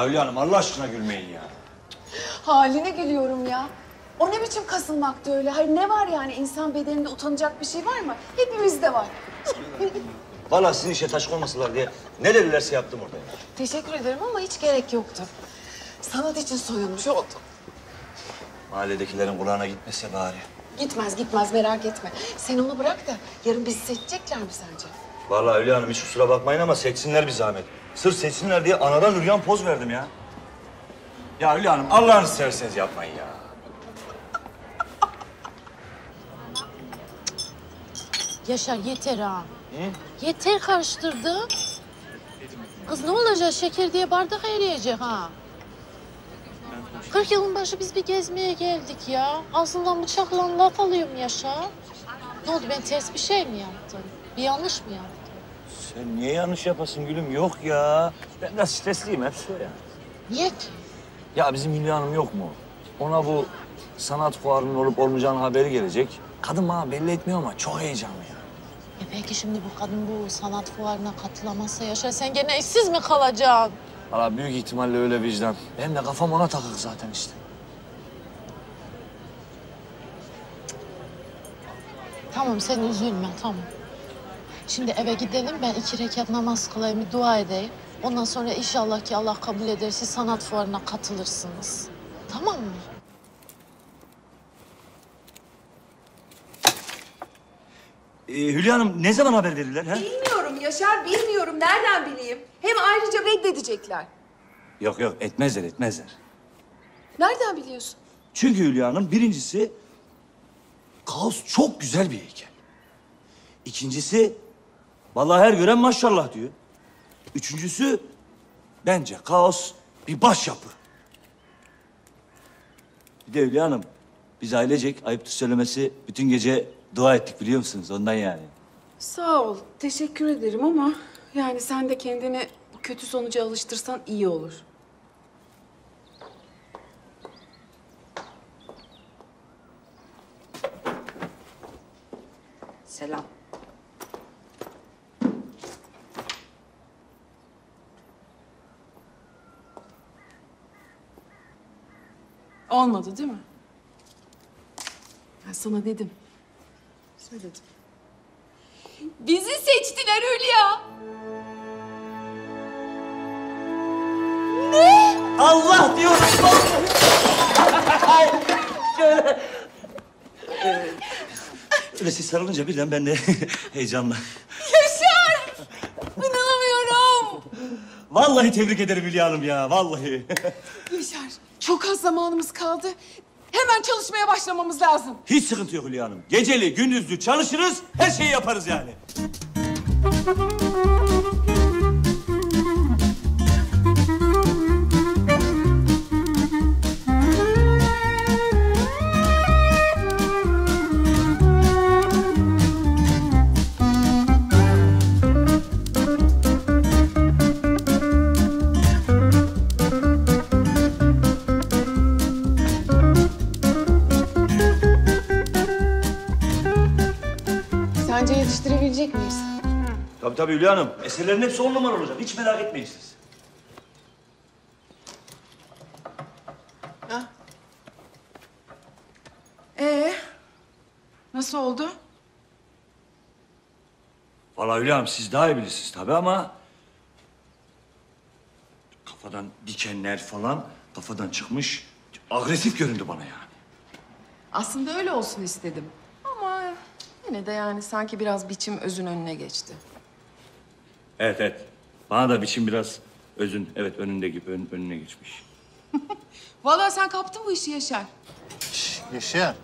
Ya Hülya Hanım Allah aşkına gülmeyin ya. Haline gülüyorum ya. O ne biçim kasılmaktı öyle? Hayır ne var yani? insan bedeninde utanacak bir şey var mı? Hepimizde var. Vallahi sizin işe taş olmasalar diye ne dedilerse yaptım orada. ya. Teşekkür ederim ama hiç gerek yoktu. Sanat için soyunmuş oldum. Mahalledekilerin kulağına gitmese bari. Gitmez gitmez merak etme. Sen onu bırak da yarın bizi seçecekler mi sence? Vallahi Hülya Hanım hiç kusura bakmayın ama seçsinler bir zahmet. Sırf seçsinler diye anadan üryan poz verdim ya. Ya Hülya Hanım Allah'ını severseniz yapmayın ya. Yaşar yeter ha. Yeter karıştırdın. Kız ne olacak şeker diye bardak eriyecek ha. 40 yılın başı biz bir gezmeye geldik ya. Ağzından bıçakla laf alıyorum Yaşar. Ne oldu ben ters bir şey mi yaptım? Bir yanlış mı yaptım? Sen niye yanlış yapasın gülüm? Yok ya. Ben biraz stresliyim hepsi o ya. Niye ki? Ya bizim Hülya Hanım yok mu? Ona bu sanat fuarının olup olmayacağının haberi gelecek. Kadın bana belli etmiyor ama çok heyecanlı ya. E peki şimdi bu kadın bu sanat fuarına katılamazsa Yaşar sen gene işsiz mi kalacaksın? Valla büyük ihtimalle öyle vicdan. Benim de kafam ona takık zaten işte. Tamam sen üzülme tamam. Şimdi eve gidelim ben iki rekat namaz kılayım bir dua edeyim. Ondan sonra inşallah ki Allah kabul eder siz sanat fuarına katılırsınız. Tamam mı? Ee, Hülya Hanım ne zaman haber verirler? Ha? Bilmiyorum Yaşar bilmiyorum. Nereden bileyim? Hem ayrıca reddedecekler. Yok yok etmezler etmezler. Nereden biliyorsun? Çünkü Hülya Hanım birincisi kaos çok güzel bir heykel. İkincisi vallahi her gören maşallah diyor. Üçüncüsü bence kaos bir başyapı. Bir de Hülya Hanım biz ailecek ayıptır söylemesi bütün gece dua ettik biliyor musunuz ondan yani. Sağ ol. Teşekkür ederim ama yani sen de kendini bu kötü sonuca alıştırsan iyi olur. Selam. Olmadı değil mi? Ben sana dedim. Söyledim. Bizi seçtiler Hülya. Ne? Allah diyorum. Şöyle. Ee, öyle siz sarılınca birden ben de heyecanla. Yaşar! İnanamıyorum. Vallahi tebrik ederim Hülya Hanım ya, vallahi. Çok az zamanımız kaldı. Hemen çalışmaya başlamamız lazım. Hiç sıkıntı yok Hülya Hanım. Geceli, gündüzlü çalışırız, her şeyi yaparız yani. Tabii tabii Hülya Hanım. Eserlerin hepsi on numara olacak. Hiç merak etmeyin siz. Ee, nasıl oldu? Vallahi Hülya Hanım siz daha iyi bilirsiniz tabii ama... Kafadan dikenler falan kafadan çıkmış. Agresif göründü bana yani. Aslında öyle olsun istedim. Ama yine de yani sanki biraz biçim özün önüne geçti. Evet evet. Bana da biçim biraz özün evet önünde gibi ön- önüne geçmiş. Vallahi sen kaptın bu işi Yaşar. Yaşar.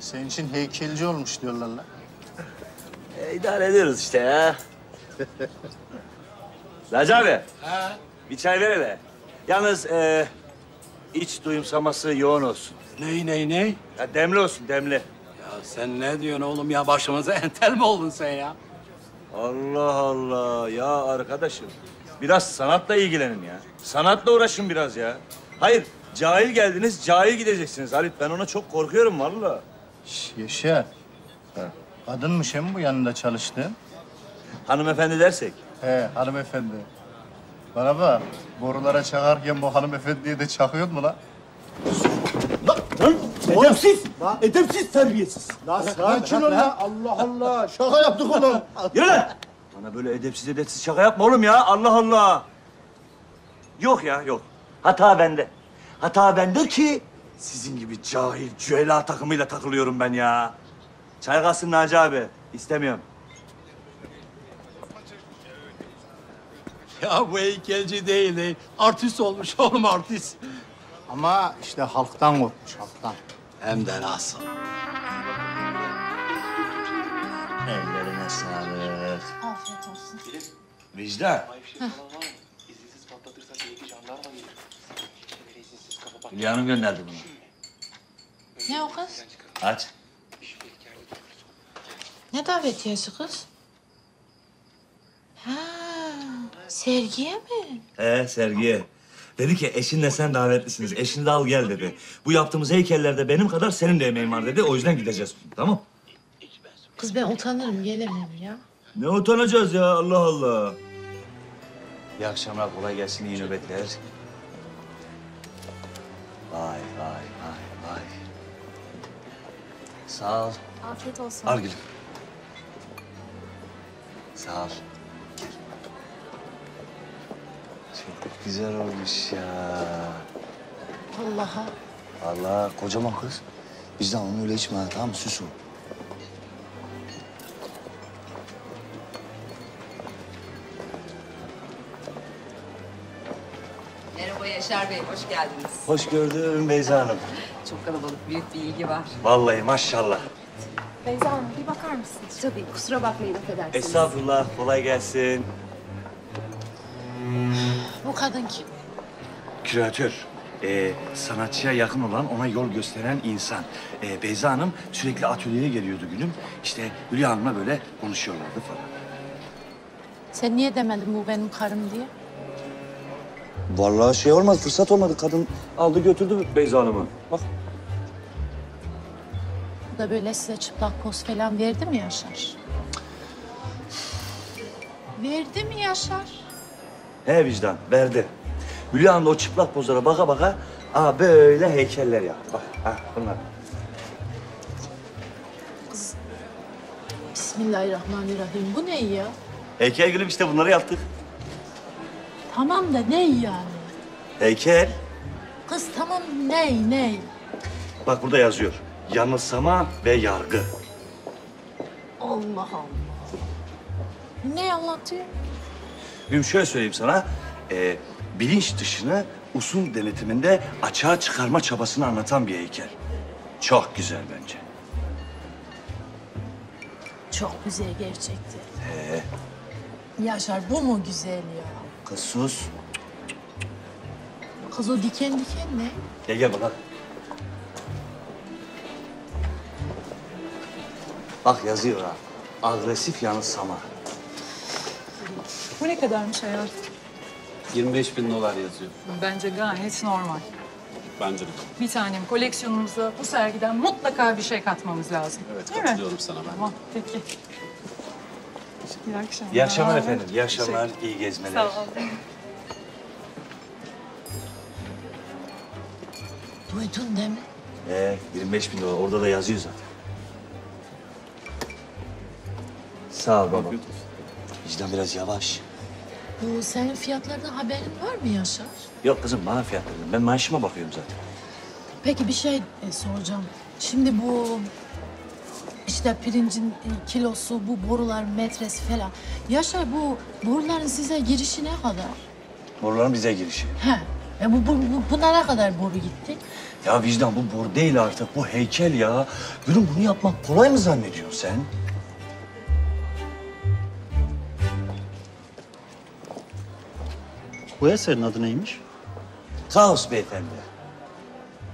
Senin için heykelci olmuş diyorlar lan. E, idare ediyoruz işte ya. Laci abi. Bir çay ver hele. Yalnız e, iç duyumsaması yoğun olsun. Ney ney ney? Ya demli olsun demli. Ya sen ne diyorsun oğlum ya başımıza entel mi oldun sen ya? Allah Allah ya arkadaşım. Biraz sanatla ilgilenin ya. Sanatla uğraşın biraz ya. Hayır cahil geldiniz cahil gideceksiniz Halit. Ben ona çok korkuyorum vallahi. Şş, Yaşar. Kadınmış hem bu yanında çalıştığın? Hanımefendi dersek. He hanımefendi. Bana bak borulara çakarken bu hanımefendiye de çakıyor mu lan? Edepsiz. Edepsiz terbiyesiz. Lan sakin ol lan. Allah Allah. Şaka yaptık oğlum. Yürü lan! Bana böyle edepsiz edepsiz şaka yapma oğlum ya. Allah Allah. Yok ya yok. Hata bende. Hata bende ki sizin gibi cahil cüela takımıyla takılıyorum ben ya. Çay kalsın Naci abi. İstemiyorum. Ya bu heykelci değil, değil. Artist olmuş oğlum artist. Ama işte halktan korkmuş halktan. Hem de nasıl? Ellerine sağlık. Afiyet olsun. Vicdan. Hülya Hanım gönderdi bunu. Ne o kız? Aç. Ne davetiyesi kız? Ha, sergiye mi? He sergiye. Dedi ki eşinle sen davetlisiniz. Eşini de al gel dedi. Bu yaptığımız heykellerde benim kadar senin de emeğin var dedi. O yüzden gideceğiz. Tamam. Kız ben utanırım gelemem ya. Ne utanacağız ya Allah Allah. İyi akşamlar kolay gelsin iyi nöbetler. Vay vay vay vay. Sağ ol. Afiyet olsun. Al gülüm. Sağ ol. Çok güzel olmuş ya. Allah'a. Allah kocaman kız. Bizden onu öyle içme tamam mı? Süs o. Merhaba Yaşar Bey, hoş geldiniz. Hoş gördüm Beyza Hanım. Çok kalabalık, büyük bir ilgi var. Vallahi maşallah. Beyza Hanım bir bakar mısınız? Tabii, kusura bakmayın affedersiniz. Estağfurullah kolay gelsin. Bu kadın kim? Küratör. Ee, sanatçıya yakın olan, ona yol gösteren insan. Ee, Beyza Hanım sürekli atölyeye geliyordu gülüm. İşte Hülya Hanım'la böyle konuşuyorlardı falan. Sen niye demedin bu benim karım diye? Vallahi şey olmadı, fırsat olmadı. Kadın aldı götürdü Beyza Hanım'ı. Bak. Bu da böyle size çıplak poz falan verdi mi Yaşar? Verdi mi Yaşar? He vicdan, verdi. Hülya Hanım da o çıplak pozlara baka baka... Aa böyle heykeller yaptı. Bak, ha bunlar. Bismillahirrahmanirrahim. Bu ne ya? Heykel gülüm işte bunları yaptık. Tamam da ne yani? Heykel. Kız tamam ne ne? Bak burada yazıyor. Yanılsama ve yargı. Allah Allah. Ne anlatıyor? Gülüm şöyle söyleyeyim sana. Ee, bilinç dışını usul denetiminde açığa çıkarma çabasını anlatan bir heykel. Çok güzel bence. Çok güzel gerçekten. Ee, Yaşar bu mu güzel ya? kız sus. Kız o diken diken ne? Gel gel bak. Bak yazıyor ha. Agresif yanılsama. Bu ne kadarmış hayatım? 25 bin dolar yazıyor. Bence gayet normal. Bence de. Bir tanem koleksiyonumuza bu sergiden mutlaka bir şey katmamız lazım. Evet, Değil katılıyorum sana ben. Tamam peki. İyi akşamlar. İyi akşamlar efendim. İyi akşamlar. iyi gezmeler. Sağ ol. Duydun değil mi? Ee, 25 bin dolar. Orada da yazıyor zaten. Sağ ol baba. Vicdan biraz yavaş. Bu senin fiyatlardan haberin var mı Yaşar? Yok kızım bana fiyat. Ben maaşıma bakıyorum zaten. Peki bir şey e, soracağım. Şimdi bu işte pirincin e, kilosu, bu borular metresi falan. Yaşar bu boruların size girişi ne kadar? Boruların bize girişi. He. E bu, bu, bu buna ne kadar boru gitti? Ya vicdan bu boru değil artık. Bu heykel ya. Gülüm bunu yapmak kolay mı zannediyorsun sen? Bu eserin adı neymiş? Kaos beyefendi.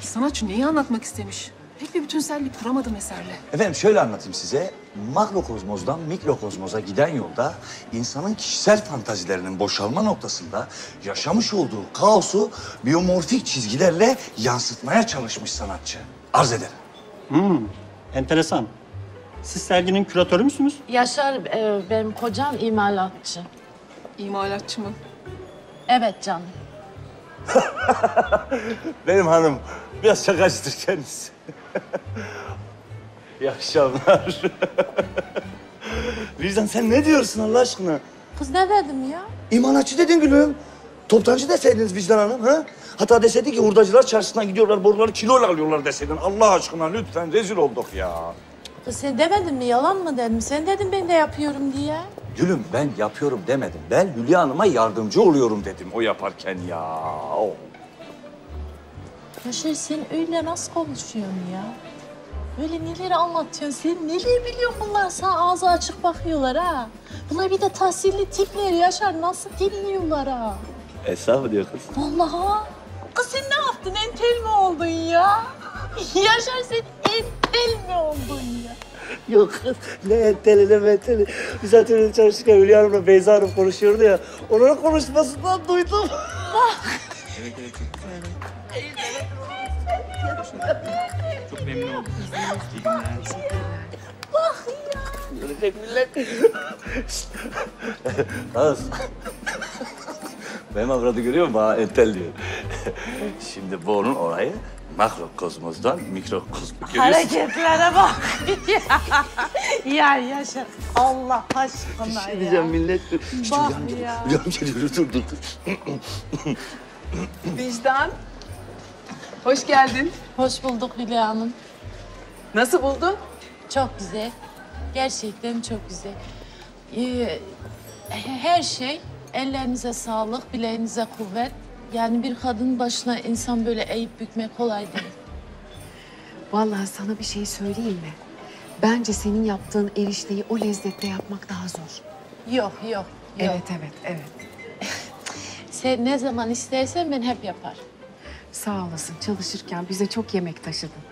Sanatçı neyi anlatmak istemiş? Pek bir bütünsellik kuramadım eserle. Efendim şöyle anlatayım size. Makrokozmozdan mikrokozmoza giden yolda insanın kişisel fantazilerinin boşalma noktasında yaşamış olduğu kaosu biyomorfik çizgilerle yansıtmaya çalışmış sanatçı. Arz ederim. Hmm, enteresan. Siz serginin küratörü müsünüz? Yaşar e, benim kocam imalatçı. İmalatçı mı? Evet canım. Benim hanım biraz şakacıdır kendisi. İyi akşamlar. Vicdan sen ne diyorsun Allah aşkına? Kız ne dedim ya? İmanatçı dedin gülüm. Toptancı deseydiniz Vicdan Hanım ha? Hatta deseydi ki hurdacılar çarşısına gidiyorlar boruları kiloyla alıyorlar deseydin. Allah aşkına lütfen rezil olduk ya. Kız sen demedin mi? Yalan mı dedim? Sen dedin ben de yapıyorum diye. Gülüm ben yapıyorum demedim. Ben Hülya Hanım'a yardımcı oluyorum dedim o yaparken ya. Oh. Yaşar sen öyle nasıl konuşuyorsun ya? Böyle neleri anlatıyorsun? Sen neler biliyorsun bunlar? Sana ağzı açık bakıyorlar ha. Bunlar bir de tahsilli tipler Yaşar. Nasıl dinliyorlar ha? Esra mı diyor kız? Vallahi. Kız sen ne yaptın? Entel mi oldun ya? Yaşar sen entel mi oldun ya? Yok kız ne enteli ne menteli. Biz zaten öyle çalışırken Hülya Hanım'la Beyza Hanım konuşuyordu ya. Onların konuşmasından duydum. Çok memnun oldum. İyi günler. Bak ya. Görecek millet. Kız. Benim avradı görüyor musun? Bana entel diyor. Şimdi bu onun orayı makrokozmozdan görüyorsun. Hareketlere bak. ya Yaşar Allah aşkına şey ya. diyeceğim millet. Bak geliyor. ya. Hülya'm geliyor. Dur dur dur. Vicdan. Hoş geldin. Hoş bulduk Hülya Hanım. Nasıl buldun? Çok güzel. Gerçekten çok güzel. Ee, her şey ellerinize sağlık, bileğinize kuvvet. Yani bir kadın başına insan böyle eğip bükmek kolay değil. Vallahi sana bir şey söyleyeyim mi? Bence senin yaptığın erişteyi o lezzette yapmak daha zor. Yok yok. yok. Evet, evet, evet. Sen ne zaman istersen ben hep yaparım. Sağ olasın. Çalışırken bize çok yemek taşıdın.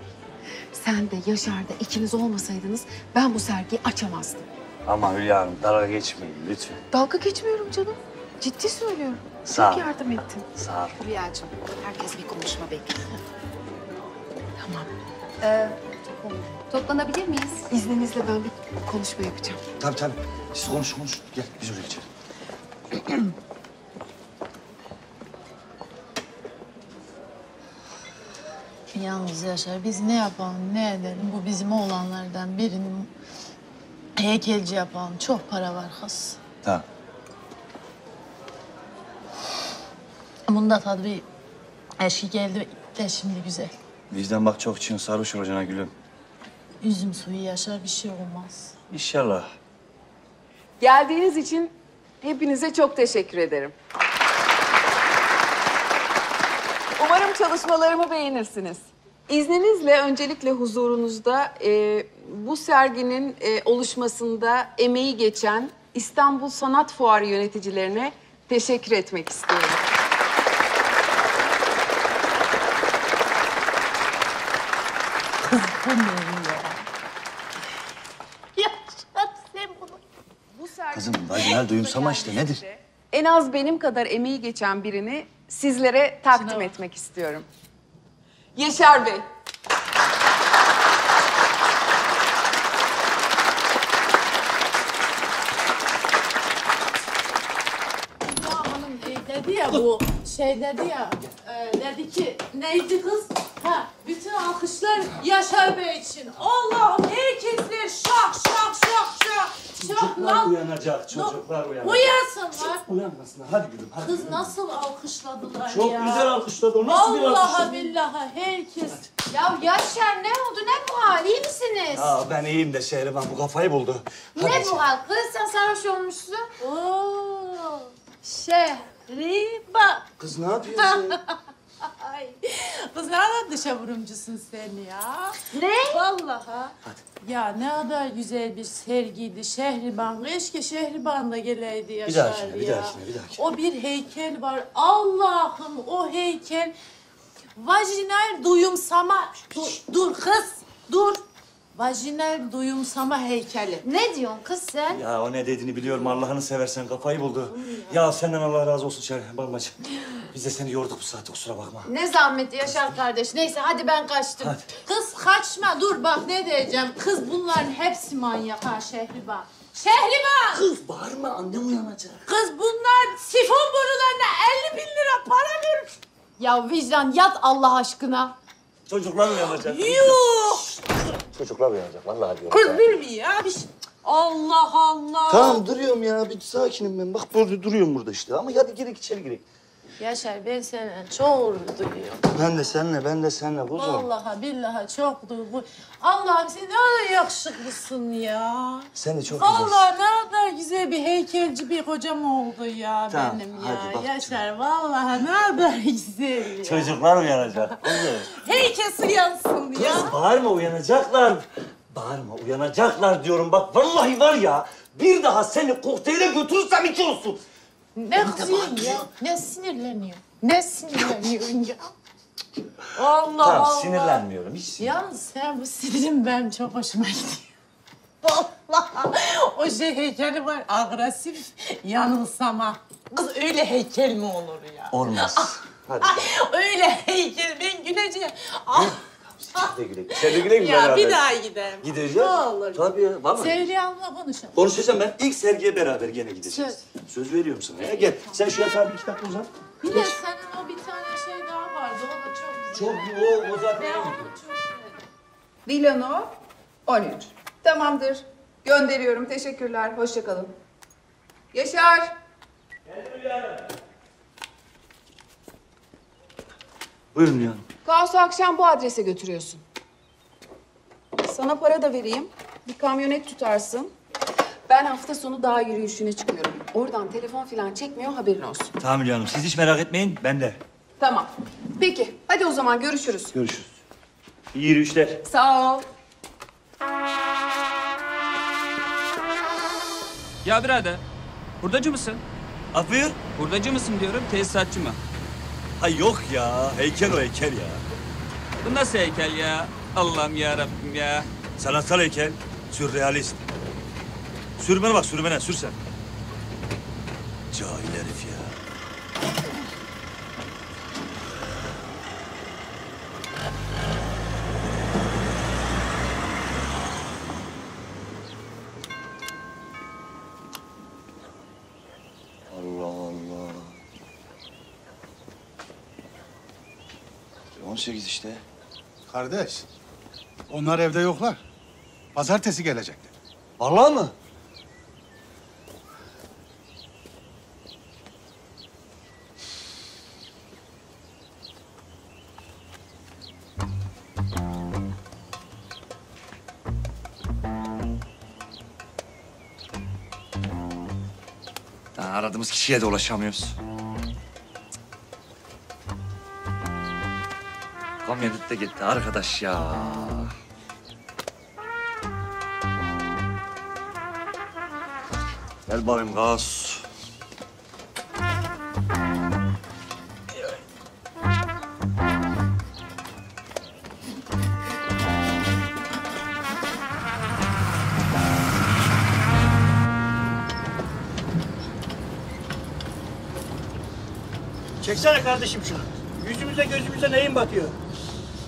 Sen de Yaşar da ikiniz olmasaydınız ben bu sergiyi açamazdım. Ama Hülya Hanım dalga geçmeyin lütfen. Dalga geçmiyorum canım. Ciddi söylüyorum. Sağ çok ol. yardım ettin. Sağ ol. Hülya'cığım, herkes bir konuşma bekliyor. tamam. Ee, toplanabilir miyiz? İzninizle ben bir konuşma yapacağım. Tabii tabii. Siz konuş konuş. Gel biz oraya geçelim. Yalnız Yaşar biz ne yapalım ne edelim bu bizim oğlanlardan birinin heykelci yapalım. Çok para var kız. Tamam. Bunda tadı bir eşki geldi de şimdi güzel. Vicdan bak çok için sarhoş olacağına gülüm. Üzüm suyu Yaşar bir şey olmaz. İnşallah. Geldiğiniz için hepinize çok teşekkür ederim. Umarım çalışmalarımı beğenirsiniz. İzninizle öncelikle huzurunuzda e, bu serginin e, oluşmasında emeği geçen İstanbul Sanat Fuarı yöneticilerine teşekkür etmek istiyorum. Kız bu ne ya? Yaşar sen bunu. Bu sergi... Kızım vajinal duyumsama işte nedir? En az benim kadar emeği geçen birini sizlere takdim Şuna etmek istiyorum. Yaşar Bey. Ya hanım e, dedi ya bu şey dedi ya e, dedi ki neydi kız? Ha bütün alkışlar Yaşar Bey için. Allah'ım herkesler şak şak şak şak. Şak Çocuklar lan. uyanacak, çocuklar uyanacak. Uyansınlar. Uyanmasınlar, hadi gülüm, hadi. Kız nasıl alkışladılar Çok ya. güzel alkışladı, o nasıl bir? Vallahi billahi herkes. Ya Yaşar ne oldu ne bu hal iyi misiniz? Ya ben iyiyim de Şehriban bu kafayı buldu. Ne bu hal kız sen sarhoş olmuşsun. Oo, Şehriban. Kız ne yapıyorsun? Ay, kız nereden dışa vurumcusun sen ya? Ne? Vallahi. Ya ne kadar güzel bir sergiydi Şehriban. Keşke Şehriban da geleydi Yaşar Bir dahakine, bir ya. dahakine, bir dahakine. O bir heykel var. Allah'ım o heykel vajinal duyumsama. Dur, dur kız, dur. Vajinal duyumsama heykeli. Ne diyorsun kız sen? Ya o ne dediğini biliyorum Allah'ını seversen kafayı buldu. Ya senden Allah razı olsun Şehriban bacım. Biz de seni yorduk bu saatte kusura bakma. Ne zahmeti Yaşar kardeş. Neyse hadi ben kaçtım. Hadi. Kız kaçma dur bak ne diyeceğim. Kız bunların hepsi manyak ha Şehriban. Şehriban! Kız bağırma annem uyanacak. Kız bunlar sifon borularına 50 bin lira para verir. Ya vicdan yat Allah aşkına. Çocuklar uyanacak. Yuh! Çocuklar uyanacak vallahi diyorum. Kız bilmiyor ya. Bir şey- Allah Allah. Tamam duruyorum ya bir sakinim ben. Bak burada duruyorum burada işte ama hadi girek içeri girek. Yaşar ben senden çok duyuyorum. Ben de seninle ben de seninle kuzum. Vallahi billahi çok duygu. Allah'ım sen ne kadar yakışıklısın ya. Sen de çok güzelsin. Vallahi ne kadar güzel bir heykelci bir kocam oldu ya Tamam, benim hadi ya. bak. Yaşar vallahi ne kadar güzel ya. Çocuklar uyanacak. Kuzum. Heykesi yansın ya. Kız bağırma uyanacaklar. Bağırma uyanacaklar diyorum bak vallahi var ya bir daha seni kokteyle götürürsem iki olsun. Ne kızıyorsun ya? Ne sinirleniyor? Ne sinirleniyorsun ya? Allah tamam Allah. sinirlenmiyorum hiç. Yalnız sen bu sinirin benim çok hoşuma gidiyor. Vallahi o şey heykeli var agresif yanılsama. Kız öyle heykel mi olur ya? Olmaz. Hadi. öyle heykel ben güleceğim. Ah, Güle güle. Sen de güle ya beraber. bir daha gidelim. Gideceğiz. Ne olur. Tabii ya vallahi. Sevriye abla konuşalım. Konuşacağım ben. İlk sergiye beraber gene gideceğiz. Söz. veriyorum sana ya. Gel. Sen şu yatağa bir iki dakika uzan. Bir de senin o bir tane şey daha vardı. O da çok güzel. Çok o, o zaten. Ben onu çok severim. Vilano 13. Tamamdır. Gönderiyorum. Teşekkürler. Hoşça kalın. Yaşar. Buyurun ya. Kaos'u akşam bu adrese götürüyorsun. Sana para da vereyim. Bir kamyonet tutarsın. Ben hafta sonu dağ yürüyüşüne çıkıyorum. Oradan telefon falan çekmiyor haberin olsun. Tamam Hülya Hanım. Siz hiç merak etmeyin. Ben de. Tamam. Peki. Hadi o zaman görüşürüz. Görüşürüz. İyi yürüyüşler. Sağ ol. Ya birader, hurdacı mısın? Buyur. Hurdacı mısın diyorum, tesisatçı mı? Ha yok ya. Heykel o heykel ya. Bu nasıl heykel ya? Allah'ım ya Rabbim ya. Sanatsal heykel. Sürrealist. Sürmene bak sürmene. Sür sen. Cahil herif ya. Allah Allah. 18 işte. Kardeş, onlar evde yoklar. Pazartesi gelecekler. Vallahi mı? Aradığımız kişiye de ulaşamıyoruz. De gitti arkadaş ya. Gel bakayım gaz. Çeksene kardeşim şunu. Yüzümüze gözümüze neyin batıyor?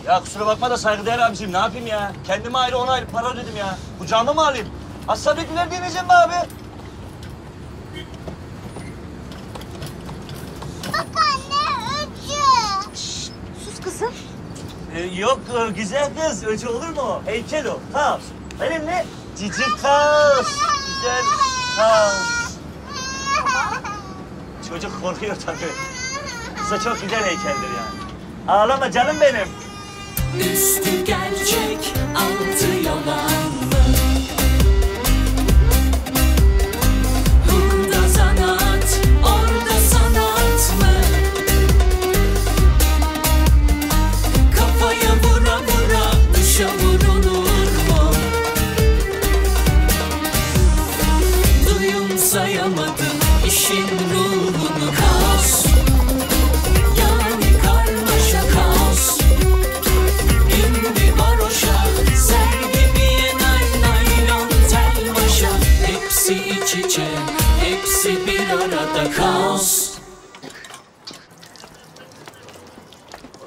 Ya kusura bakma da saygıdeğer abicim ne yapayım ya? Kendime ayrı ona ayrı para ödedim ya. Kucağıma mı alayım? Asla Bekirler diyemeyeceğim be abi. Bak anne öcü. Sus kızım. Ee, yok e, güzel kız. Öcü olur mu? Heykel o. Kaos. Benim ne? Cici kaos. Güzel kaos. Çocuk korkuyor tabii. Kısa çok güzel heykeldir yani. Ağlama canım benim. Üstü gerçek, altı yalan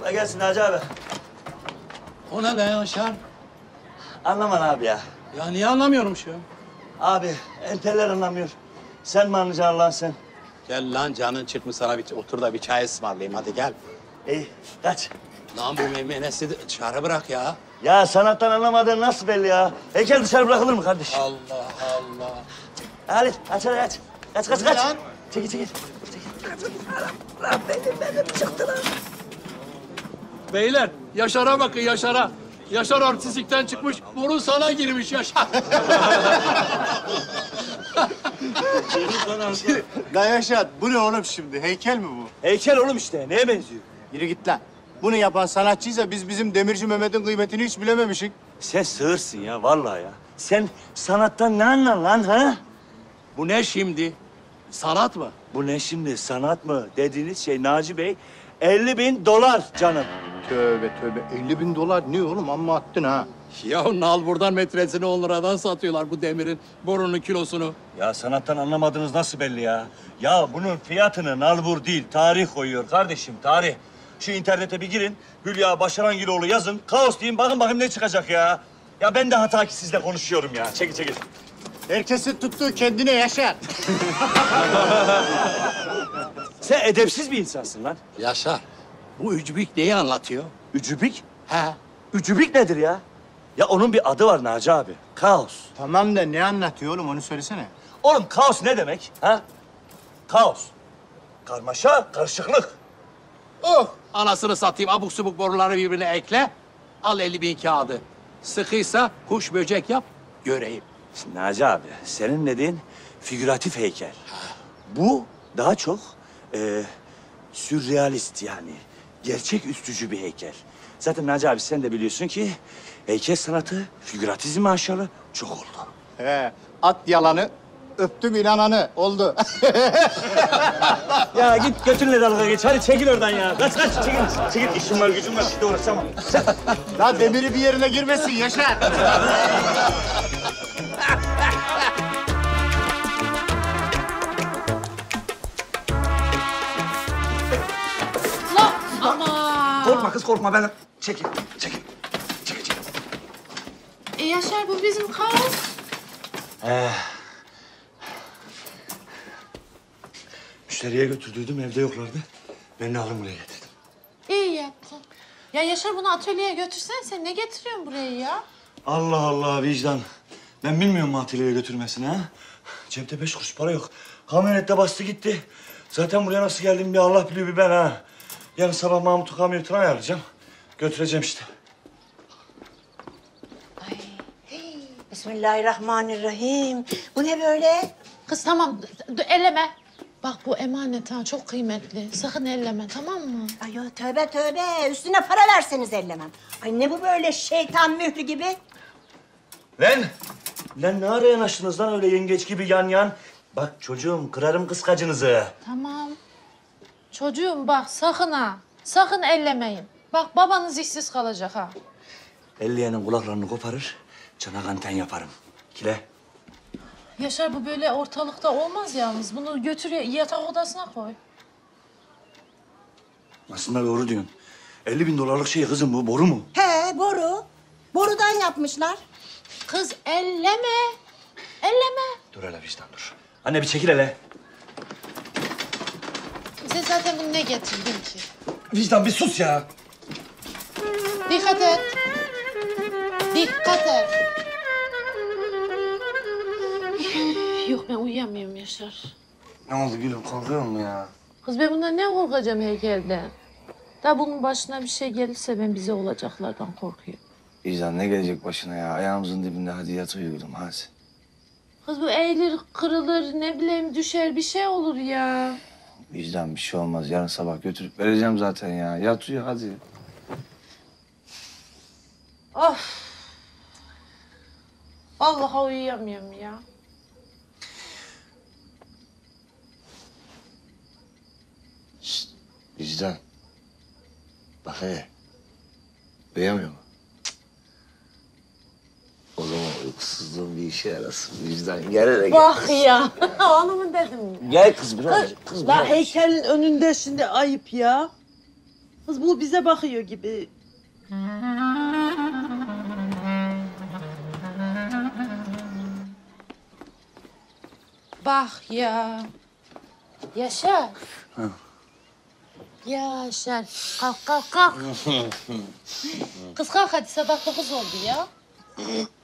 Kolay gelsin Hacı abi. O ne be Yaşar? Anlaman abi ya. Ya niye anlamıyorum şu? Abi enteller anlamıyor. Sen mi anlayacaksın lan sen? Gel lan canın çıkmış sana bir otur da bir çay ısmarlayayım hadi gel. İyi kaç. Lan bu memenesi de dışarı bırak ya. Ya sanattan anlamadığın nasıl belli ya? Heykel dışarı bırakılır mı kardeş? Allah Allah. Halit aç hadi aç. Kaç kaç kaç. lan? Çekil çekil. Lan benim benim çıktı lan. Beyler Yaşar'a bakın Yaşar'a. Yaşar artistlikten çıkmış, burun sana girmiş Yaşar. Lan Yaşar bu ne oğlum şimdi? Heykel mi bu? Heykel oğlum işte. Neye benziyor? Yürü git lan. Bunu yapan sanatçıysa biz bizim Demirci Mehmet'in kıymetini hiç bilememişik. Sen sığırsın ya vallahi ya. Sen sanattan ne anlan lan ha? Bu ne şimdi? Sanat mı? Bu ne şimdi sanat mı dediğiniz şey Naci Bey 50 bin dolar canım. Tövbe tövbe 50 bin dolar ne oğlum amma attın ha. Ya nal buradan metresini 10 liradan satıyorlar bu demirin borunun kilosunu. Ya sanattan anlamadığınız nasıl belli ya? Ya bunun fiyatını nalbur değil tarih koyuyor kardeşim tarih. Şu internete bir girin Hülya Başarangiloğlu yazın kaos deyin bakın bakayım ne çıkacak ya. Ya ben de hata ki sizle konuşuyorum ya. Çekil çekil. Herkesin tuttuğu kendine yaşar. Sen edepsiz bir insansın lan. Yaşar, bu ücbik neyi anlatıyor? Ücübik? He. Ücübik nedir ya? Ya onun bir adı var Naci abi. Kaos. Tamam da ne anlatıyor oğlum onu söylesene. Oğlum kaos ne demek? Ha? Kaos. Karmaşa, karışıklık. Oh! Anasını satayım abuk subuk boruları birbirine ekle. Al 50 bin kağıdı. Sıkıysa kuş böcek yap, göreyim. Şimdi Naci abi, senin dediğin figüratif heykel. Bu daha çok e, sürrealist yani. Gerçek üstücü bir heykel. Zaten Naci abi sen de biliyorsun ki heykel sanatı figüratizm aşağı çok oldu. He, at yalanı, öptüm inananı. Oldu. Ya git götünle dalga geç. Hadi çekil oradan ya. Kaç kaç çekil. Çekil işim var gücüm var. Şimdi uğraşamam. Lan demiri bir yerine girmesin Yaşar. Korkma kız korkma ben. Çekil. Çekil. E Yaşar bu bizim kaos. Eh. Müşteriye götürdüydüm evde yoklardı. Ben de aldım buraya getirdim. İyi yaptın. Ya Yaşar bunu atölyeye götürsen sen ne getiriyorsun buraya ya? Allah Allah vicdan. Ben bilmiyorum atölyeye götürmesini ha. Cebde beş kuruş para yok. Kamyonette bastı gitti. Zaten buraya nasıl geldim bir Allah biliyor bir ben ha. Yarın sabah Mahmut'u kamyonetine ayarlayacağım. Götüreceğim işte. Bismillahirrahmanirrahim. Bu ne böyle? Kız tamam elleme. Bak bu emanet ha çok kıymetli. Sakın elleme tamam mı? Ay yo, tövbe tövbe. Üstüne para verseniz ellemem. Ay ne bu böyle şeytan mührü gibi? Lan! Lan ne ara yanaştınız lan öyle yengeç gibi yan yan? Bak çocuğum kırarım kıskacınızı. Tamam. Çocuğum bak sakın ha. Sakın ellemeyin. Bak babanız işsiz kalacak ha. Elleyenin kulaklarını koparır, çanak anten yaparım. Kile. Yaşar bu böyle ortalıkta olmaz yalnız. Bunu götür yatak odasına koy. Aslında doğru diyorsun. 50 bin dolarlık şey kızım bu, boru mu? He boru. Borudan yapmışlar. Kız elleme. Elleme. Dur hele vicdan dur. Anne bir çekil hele. Sen zaten bunu ne getirdin ki? Vicdan bir sus ya. Dikkat et. Dikkat et. Yok ben uyuyamıyorum Yaşar. Ne oldu gülüm korkuyor mu ya? Kız ben bundan ne korkacağım heykelden? Da bunun başına bir şey gelirse ben bize olacaklardan korkuyorum. Vicdan ne gelecek başına ya? Ayağımızın dibinde hadi yat uyuyalım hadi. Kız bu eğilir, kırılır, ne bileyim düşer bir şey olur ya. Vicdan bir şey olmaz. Yarın sabah götürüp vereceğim zaten ya. Yat uyu hadi. Of. Vallahi uyuyamıyorum ya. Vicdan. Bak hele. Duyamıyor mu? O zaman uykusuzluğun bir işe yarasın. Vicdan gel hele gel. Bak ya. Onu mu dedim? Gel kız biraz. Kız La biraz. heykelin önünde şimdi ayıp ya. Kız bu bize bakıyor gibi. Bak ya. Yaşar. Ha. Yaşar. Kalk kalk kalk. Kız kalk hadi sabah dokuz oldu ya.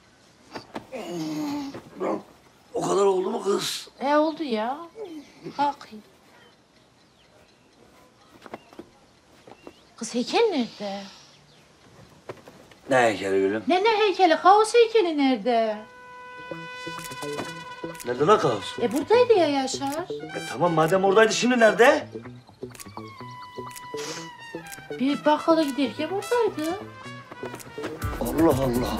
O kadar oldu mu kız? E oldu ya. Kalk. Kız heykel nerede? Ne heykeli gülüm? Ne ne heykeli? Kaos heykeli nerede? Nerede lan kaos? E buradaydı ya Yaşar. E tamam madem oradaydı şimdi nerede? Bir bakkala giderken buradaydı. Allah Allah.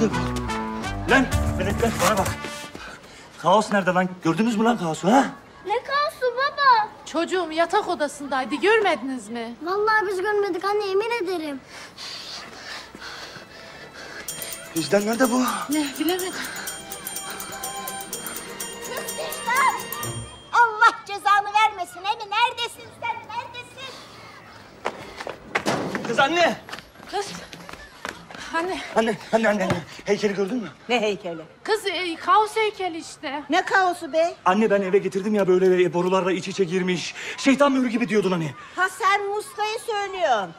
Nerede bu? Lan melekler bana bak. Kaos nerede lan? Gördünüz mü lan kaosu ha? Ne kaosu baba? Çocuğum yatak odasındaydı görmediniz mi? Vallahi biz görmedik anne yemin ederim. Vicdan nerede bu? Ne bilemedim. Allah cezanı vermesin Emi. Neredesin sen? Neredesin? Kız anne. Kız. Anne. Anne, anne, anne, anne. Heykeli gördün mü? Ne heykeli? Kız e, kaos heykeli işte. Ne kaosu be? Anne ben eve getirdim ya böyle borularla iç içe girmiş. Şeytan mührü gibi diyordun hani. Ha sen Muska'yı söylüyorsun.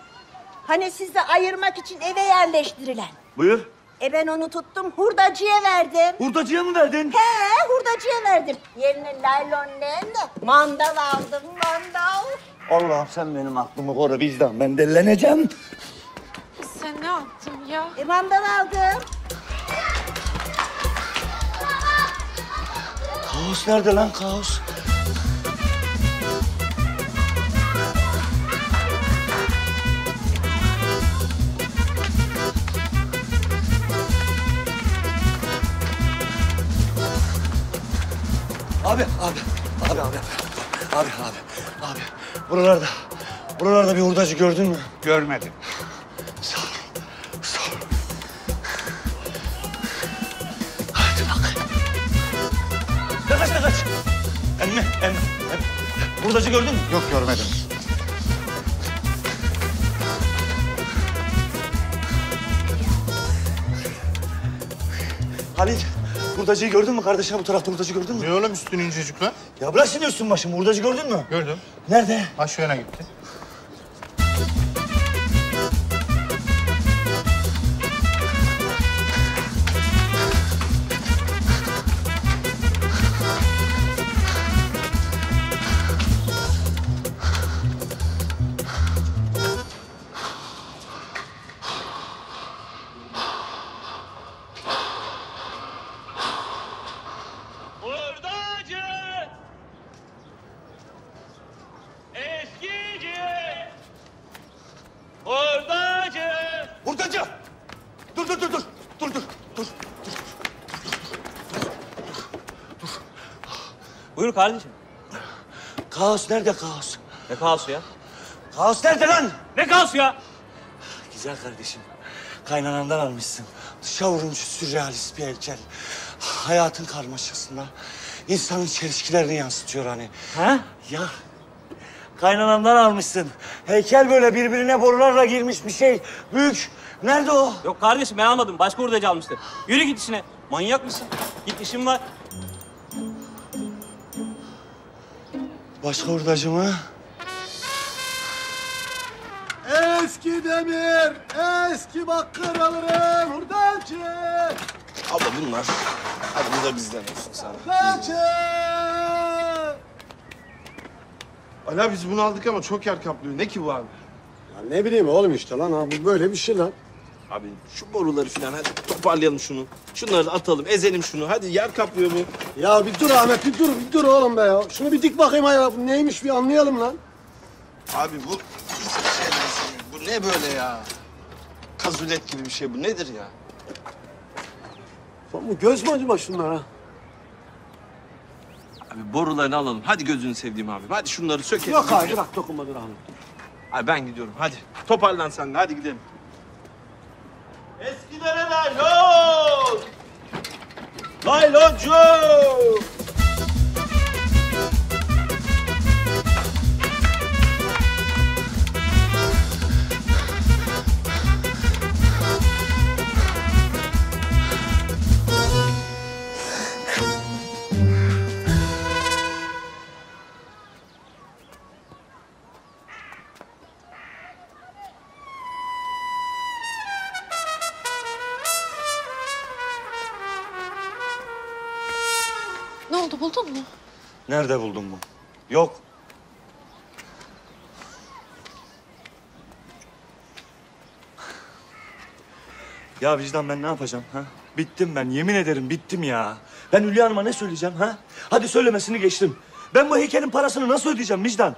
Hani sizi ayırmak için eve yerleştirilen. Buyur. E ben onu tuttum hurdacıya verdim. Hurdacıya mı verdin? He hurdacıya verdim. Yerine laylon leğenle mandal aldım mandal. Allah'ım sen benim aklımı koru vicdan. Ben delileneceğim. Sen ne yaptın ya? E mandal aldım. Kaos nerede lan kaos? Abi, abi, abi, abi, abi, abi, abi. Buralarda, buralarda bir hurdacı gördün mü? Görmedim. Hurdacı gördün mü? Yok görmedim. Halit, hurdacıyı gördün mü kardeşim? Bu tarafta hurdacı gördün mü? Ne oğlum üstün incecik lan? Ya bırak şimdi üstün başımı. Hurdacı gördün mü? Gördüm. Nerede? Aşağı yana gitti. Buyur kardeşim. Kaos nerede kaos? Ne kaosu ya? Kaos nerede lan? Ne kaosu ya? Güzel kardeşim. Kaynanandan almışsın. Dışa vurmuş sürrealist bir heykel. Hayatın karmaşasında insanın çelişkilerini yansıtıyor hani. Ha? Ya Kaynanamdan almışsın. Heykel böyle birbirine borularla girmiş bir şey. Büyük. Nerede o? Yok kardeşim ben almadım. Başka hurdacı almıştı. Yürü git işine. Manyak mısın? Git işim var. Başka hurdacı mı? Eski demir, eski bakır alırım hurdacı. Abla bunlar. Hadi bu da bizden olsun sana. Hurdacı. Ala biz bunu aldık ama çok yer kaplıyor. Ne ki bu abi? Ya ne bileyim oğlum işte lan ha bu böyle bir şey lan. Abi şu boruları falan hadi toparlayalım şunu. Şunları da atalım, ezelim şunu. Hadi yer kaplıyor bu. Ya bir dur Ahmet bir dur bir dur oğlum be ya. Şunu bir dik bakayım ya bu neymiş bir anlayalım lan. Abi bu. Bu ne böyle ya? Kazulet gibi bir şey bu. Nedir ya? Lan bu göz mü acaba şunlar ha? Abi borularını alalım. Hadi gözünü sevdiğim abi. Hadi şunları sökelim. Yok abi bırak dokunma dur Ahmet. Abi ben gidiyorum. Hadi. Toparlan sen de. Hadi gidelim. Eskilere laylon! Layloncu! Nerede buldun bu? Yok. Ya vicdan ben ne yapacağım ha? Bittim ben yemin ederim bittim ya. Ben Hülya Hanım'a ne söyleyeceğim ha? Hadi söylemesini geçtim. Ben bu heykelin parasını nasıl ödeyeceğim vicdan?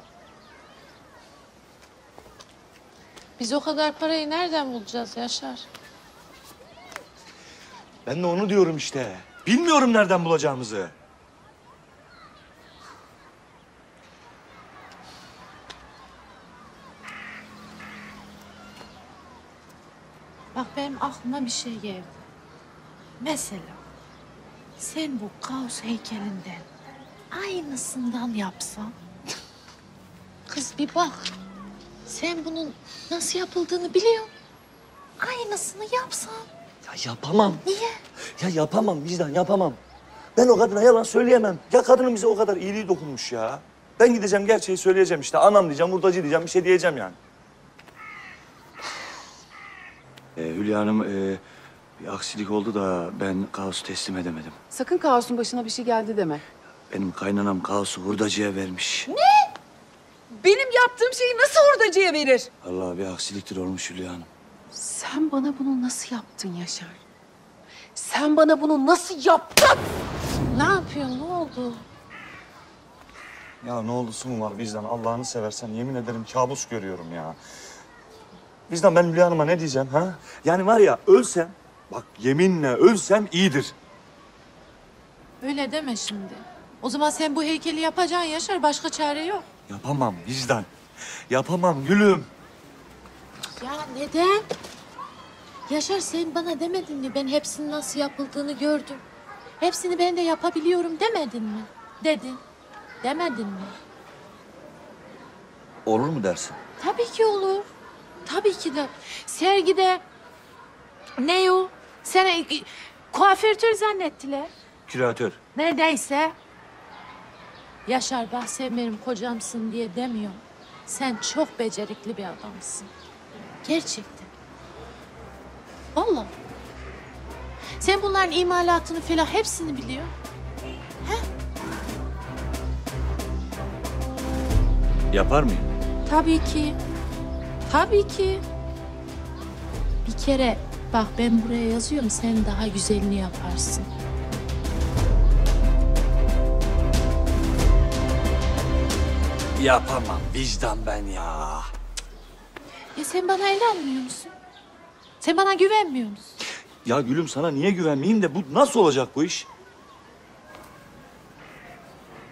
Biz o kadar parayı nereden bulacağız Yaşar? Ben de onu diyorum işte. Bilmiyorum nereden bulacağımızı. Bak benim aklıma bir şey geldi. Mesela sen bu kaos heykelinden aynısından yapsan. Kız bir bak. Sen bunun nasıl yapıldığını biliyorsun. Aynısını yapsan. Ya yapamam. Niye? Ya yapamam vicdan yapamam. Ben o kadına yalan söyleyemem. Ya kadının bize o kadar iyiliği dokunmuş ya. Ben gideceğim gerçeği söyleyeceğim işte. Anam diyeceğim, hurdacı diyeceğim, bir şey diyeceğim yani. Ee, Hülya Hanım, e, bir aksilik oldu da ben kaosu teslim edemedim. Sakın kaosun başına bir şey geldi deme. Benim kaynanam kaosu hurdacıya vermiş. Ne? Benim yaptığım şeyi nasıl hurdacıya verir? Allah bir aksiliktir olmuş Hülya Hanım. Sen bana bunu nasıl yaptın Yaşar? Sen bana bunu nasıl yaptın? Ne yapıyorsun? Ne oldu? Ya ne oldusu mu var vicdan? Allah'ını seversen yemin ederim kabus görüyorum ya. Vicdan ben Hülya Hanım'a ne diyeceğim ha? Yani var ya ölsem, bak yeminle ölsem iyidir. Öyle deme şimdi. O zaman sen bu heykeli yapacaksın Yaşar. Başka çare yok. Yapamam vicdan. Yapamam gülüm. Ya neden? Yaşar sen bana demedin mi? Ben hepsinin nasıl yapıldığını gördüm. Hepsini ben de yapabiliyorum demedin mi? Dedin. Demedin mi? Olur mu dersin? Tabii ki olur. Tabii ki de. Sergide ne o? Seni kuaförtür zannettiler. Küratör. Neredeyse. Yaşar bak sen benim kocamsın diye demiyorum. Sen çok becerikli bir adamsın. Gerçekten. Vallahi. Sen bunların imalatını falan hepsini biliyor. Yapar mıyım? Tabii ki. Tabii ki. Bir kere bak ben buraya yazıyorum sen daha güzelini yaparsın. Yapamam vicdan ben ya. Ya sen bana inanmıyor musun? Sen bana güvenmiyor musun? Ya gülüm sana niye güvenmeyeyim de bu nasıl olacak bu iş?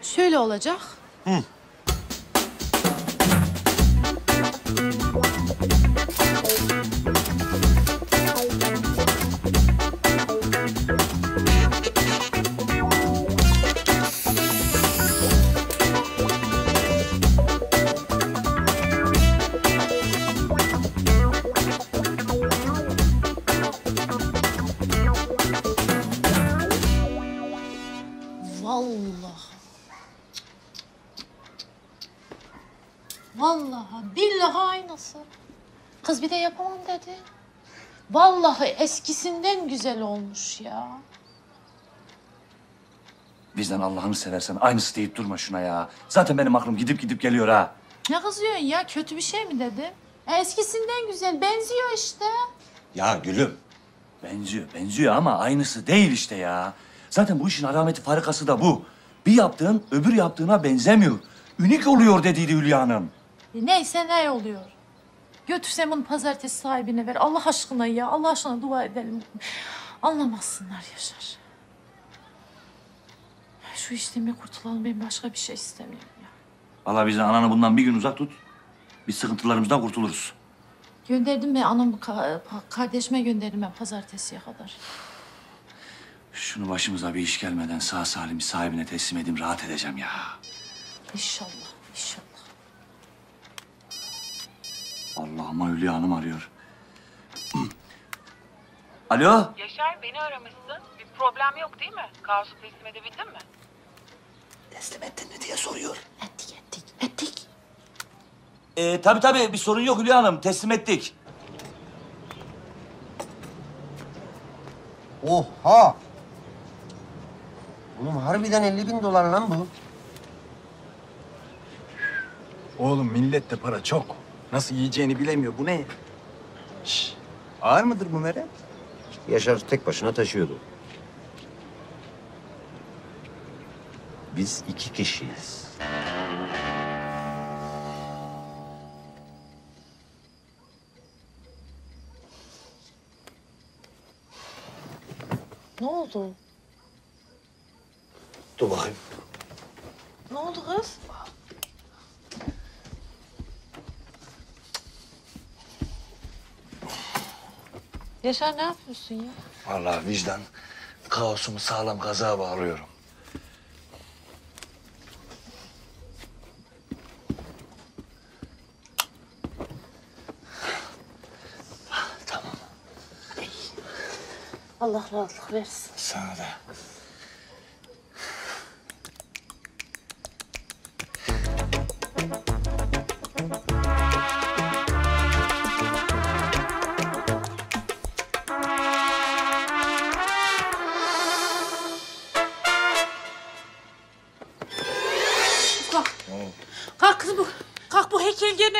Şöyle olacak. Hı. Thank you. Vallahi billahi aynısı. Kız bir de yapamam dedi. Vallahi eskisinden güzel olmuş ya. Bizden Allah'ını seversen aynısı deyip durma şuna ya. Zaten benim aklım gidip gidip geliyor ha. Ne kızıyorsun ya? Kötü bir şey mi dedim? E, Eskisinden güzel. Benziyor işte. Ya gülüm. Benziyor, benziyor ama aynısı değil işte ya. Zaten bu işin alameti farikası da bu. Bir yaptığın öbür yaptığına benzemiyor. Ünik oluyor dediydi Hülya Hanım. E, neyse ne oluyor? Götürsem bunu pazartesi sahibine ver. Allah aşkına ya. Allah aşkına dua edelim. Anlamazsınlar Yaşar. Şu işten bir kurtulalım. Ben başka bir şey istemiyorum ya. Vallahi bizi ananı bundan bir gün uzak tut. Biz sıkıntılarımızdan kurtuluruz. Gönderdim ben anam ka- kardeşime gönderdim ben pazartesiye kadar. Şunu başımıza bir iş gelmeden sağ salim sahibine teslim edeyim rahat edeceğim ya. İnşallah, inşallah. Allah'ıma Hülya Hanım arıyor. Alo? Yaşar beni aramışsın. Bir problem yok değil mi? Kaosu teslim edebildin mi? Teslim ettin mi diye soruyor. Ettik, ettik, ettik. Ee, tabii tabii bir sorun yok Hülya Hanım. Teslim ettik. Oha! Oğlum harbiden 50 bin dolar lan bu. Oğlum millette para çok. Nasıl yiyeceğini bilemiyor. Bu ne? Şş, ağır mıdır bu mere? Yaşar tek başına taşıyordu. Biz iki kişiyiz. Ne oldu? Dur bakayım. Ne oldu kız? Yaşar ne yapıyorsun ya? Vallahi vicdan kaosumu sağlam kaza bağlıyorum. Allah rahatlık versin. Sana da.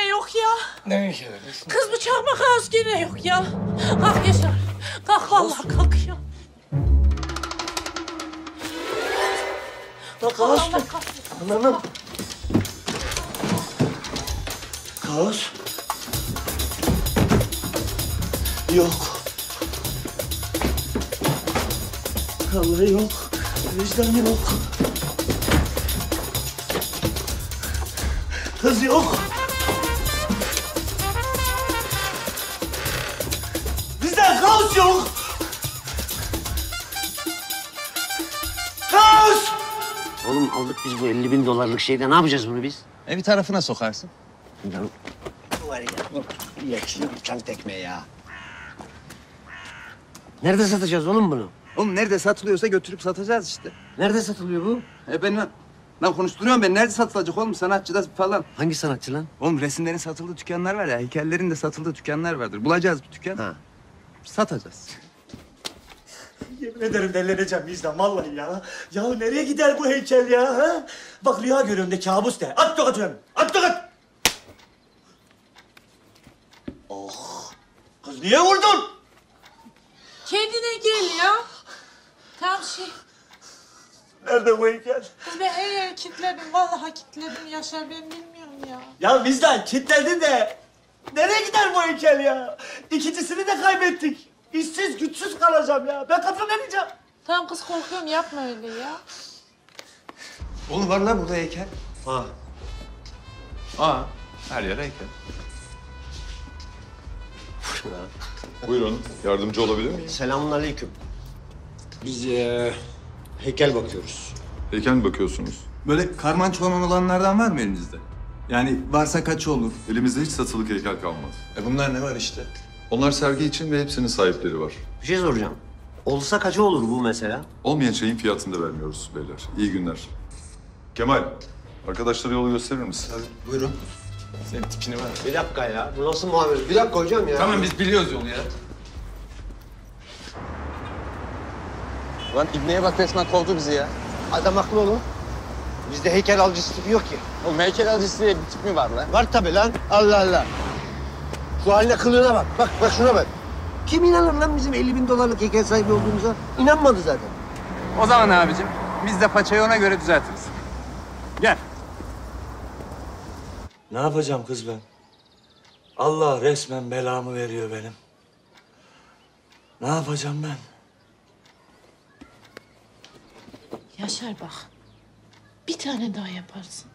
Gene yok ya. Ne heykeli? Kız bu çakmak ağız gene yok ya. Kalk Yaşar. Kalk vallahi kalk ya. Kalk kaos. Allah kahretsin. Ananım. Kaos. Yok. Vallahi yok. Vicdan yok. Kız yok. Biz bu 50 bin dolarlık şeyde ne yapacağız bunu biz? E bir tarafına sokarsın. Lan var ya. Yaşlı uçan tekme ya. Nerede satacağız oğlum bunu? Oğlum nerede satılıyorsa götürüp satacağız işte. Nerede satılıyor bu? E ben lan, lan konuşturuyorum ben. Nerede satılacak oğlum? Sanatçıda falan. Hangi sanatçı lan? Oğlum resimlerin satıldığı dükkanlar var ya. Heykellerin de satıldığı dükkanlar vardır. Bulacağız bir dükkan. Ha. Satacağız. Yemin ederim delleneceğim bizden vallahi ya. Ya nereye gider bu heykel ya? Ha? Bak rüya görüyorum de kabus de. At tokat canım. At tokat. Oh. Kız niye vurdun? Kendine gel ya. Tam şey. Nerede bu heykel? Kız ben her yeri kilitledim. Vallahi kilitledim Yaşar ben bilmiyorum ya. Ya bizden kilitledin de. Nereye gider bu heykel ya? İkincisini de kaybettik. İşsiz güçsüz kalacağım ya. Ben katılamayacağım. Tamam kız korkuyorum yapma öyle ya. Oğlum var lan burada heykel. Ha. Aa. Her yer heykel. Buyurun, yardımcı olabilir miyim? Selamun aleyküm. Biz eee, heykel bakıyoruz. Heykel mi bakıyorsunuz? Böyle karman çorman olanlardan var mı elinizde? Yani varsa kaç olur? Elimizde hiç satılık heykel kalmaz. E bunlar ne var işte? Onlar sergi için ve hepsinin sahipleri var. Bir şey soracağım. Olsa kaça olur bu mesela? Olmayan şeyin fiyatını da vermiyoruz beyler. İyi günler. Kemal, arkadaşlara yolu gösterir misin? Buyurun. Senin tipine bak. Bir dakika ya. Bu nasıl muhabbet? Bir dakika hocam ya. Tamam biz biliyoruz yolu ya. Lan İbni'ye bak resmen kovdu bizi ya. Adam haklı oğlum. Bizde heykel alıcısı tipi yok ki. Oğlum heykel alıcısı diye bir tip mi var lan? Var tabii lan. Allah Allah. Şu haline kılığına bak. Bak bak şuna bak. Kim inanır lan bizim 50 bin dolarlık heykel sahibi olduğumuza? İnanmadı zaten. O zaman abicim biz de paçayı ona göre düzeltiriz. Gel. Ne yapacağım kız ben? Allah resmen belamı veriyor benim. Ne yapacağım ben? Yaşar bak. Bir tane daha yaparsın.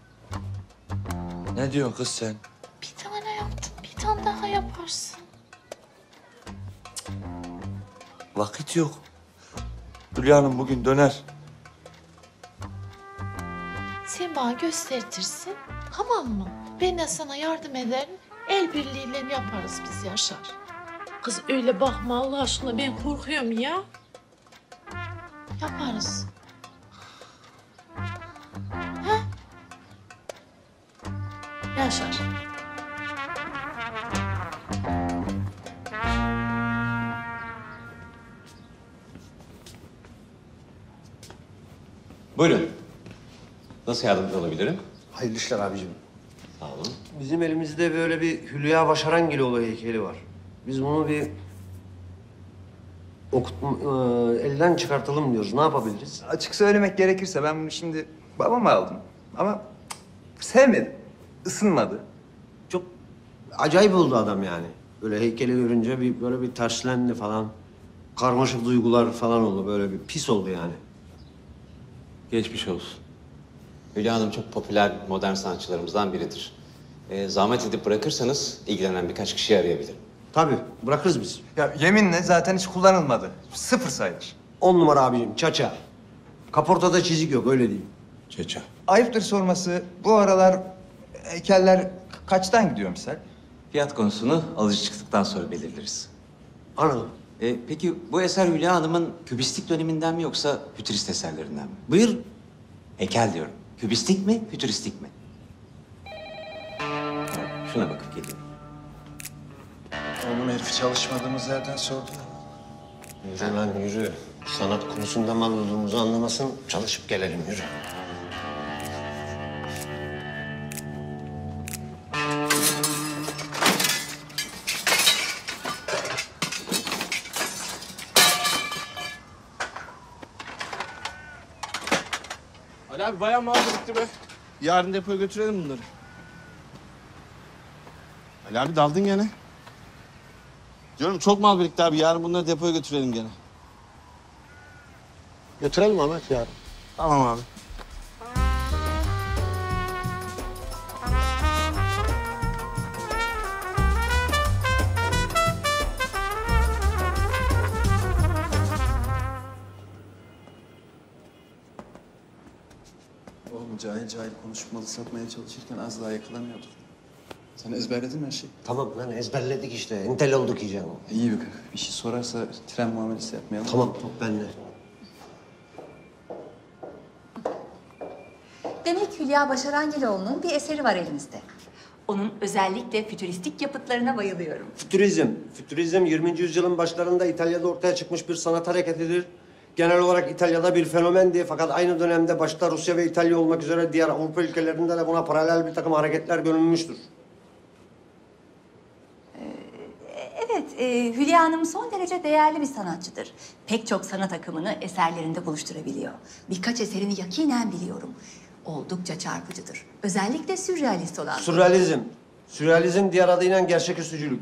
Ne diyorsun kız sen? Bir tane yaptın, bir tane daha yaparsın. Vakit yok. Hülya Hanım bugün döner. Sen bana göstertirsin, tamam mı? Ben de sana yardım ederim. El birliğiyle yaparız biz Yaşar. Kız öyle bakma Allah aşkına ben korkuyorum ya. Yaparız. Ha? Yaşar. Buyurun. Nasıl yardımcı olabilirim? Hayırlı işler abicim. Sağ olun. Bizim elimizde böyle bir Hülya Başarangiloğlu heykeli var. Biz bunu bir okut, e, elden çıkartalım diyoruz. Ne yapabiliriz? Açık söylemek gerekirse ben bunu şimdi babama aldım. Ama sevmedim. Isınmadı. Çok acayip oldu adam yani. Böyle heykeli görünce bir böyle bir terslendi falan. Karmaşık duygular falan oldu. Böyle bir pis oldu yani. Geçmiş olsun. Hülya Hanım çok popüler modern sanatçılarımızdan biridir. Ee, zahmet edip bırakırsanız ilgilenen birkaç kişi arayabilirim. Tabii bırakırız biz. Ya yeminle zaten hiç kullanılmadı. Sıfır sayılır. On numara abicim çaça. Kaportada çizik yok öyle diyeyim. Çeça. Ayıptır sorması bu aralar heykeller kaçtan gidiyor misal? Fiyat konusunu alıcı çıktıktan sonra belirleriz. Anladım. Ee, peki bu eser Hülya Hanım'ın kübistik döneminden mi yoksa fütürist eserlerinden mi? Buyur. Heykel diyorum. Kübistik mi, fütüristik mi? Şuna bakıp geliyorum. Oğlum herifi çalışmadığımız yerden sordu. Yürü lan yürü. Sanat konusunda mal olduğumuzu anlamasın. Çalışıp gelelim yürü. Abi bayağı mal birikti be. Yarın depoya götürelim bunları. Ali abi daldın gene. Diyorum çok mal birikti abi. Yarın bunları depoya götürelim gene. Götürelim Ahmet yarın. Tamam abi. Cahil cahil konuşup malı satmaya çalışırken az daha yakalanıyorduk. Sen ezberledin mi her şeyi? Tamam lan ezberledik işte. Entel olduk iyice. İyi bir Bir şey sorarsa tren muamelesi yapmayalım. Tamam top bende. Demek Hülya Başarangiloğlu'nun bir eseri var elimizde. Onun özellikle fütüristik yapıtlarına bayılıyorum. Fütürizm. Fütürizm 20. yüzyılın başlarında İtalya'da ortaya çıkmış bir sanat hareketidir. Genel olarak İtalya'da bir fenomendi fakat aynı dönemde başta Rusya ve İtalya olmak üzere diğer Avrupa ülkelerinde de buna paralel bir takım hareketler görülmüştür. Evet, e, Hülya Hanım son derece değerli bir sanatçıdır. Pek çok sanat akımını eserlerinde buluşturabiliyor. Birkaç eserini yakinen biliyorum. Oldukça çarpıcıdır. Özellikle sürrealist olan. Sürrealizm. Sürrealizm diğer adıyla gerçeküstücülük.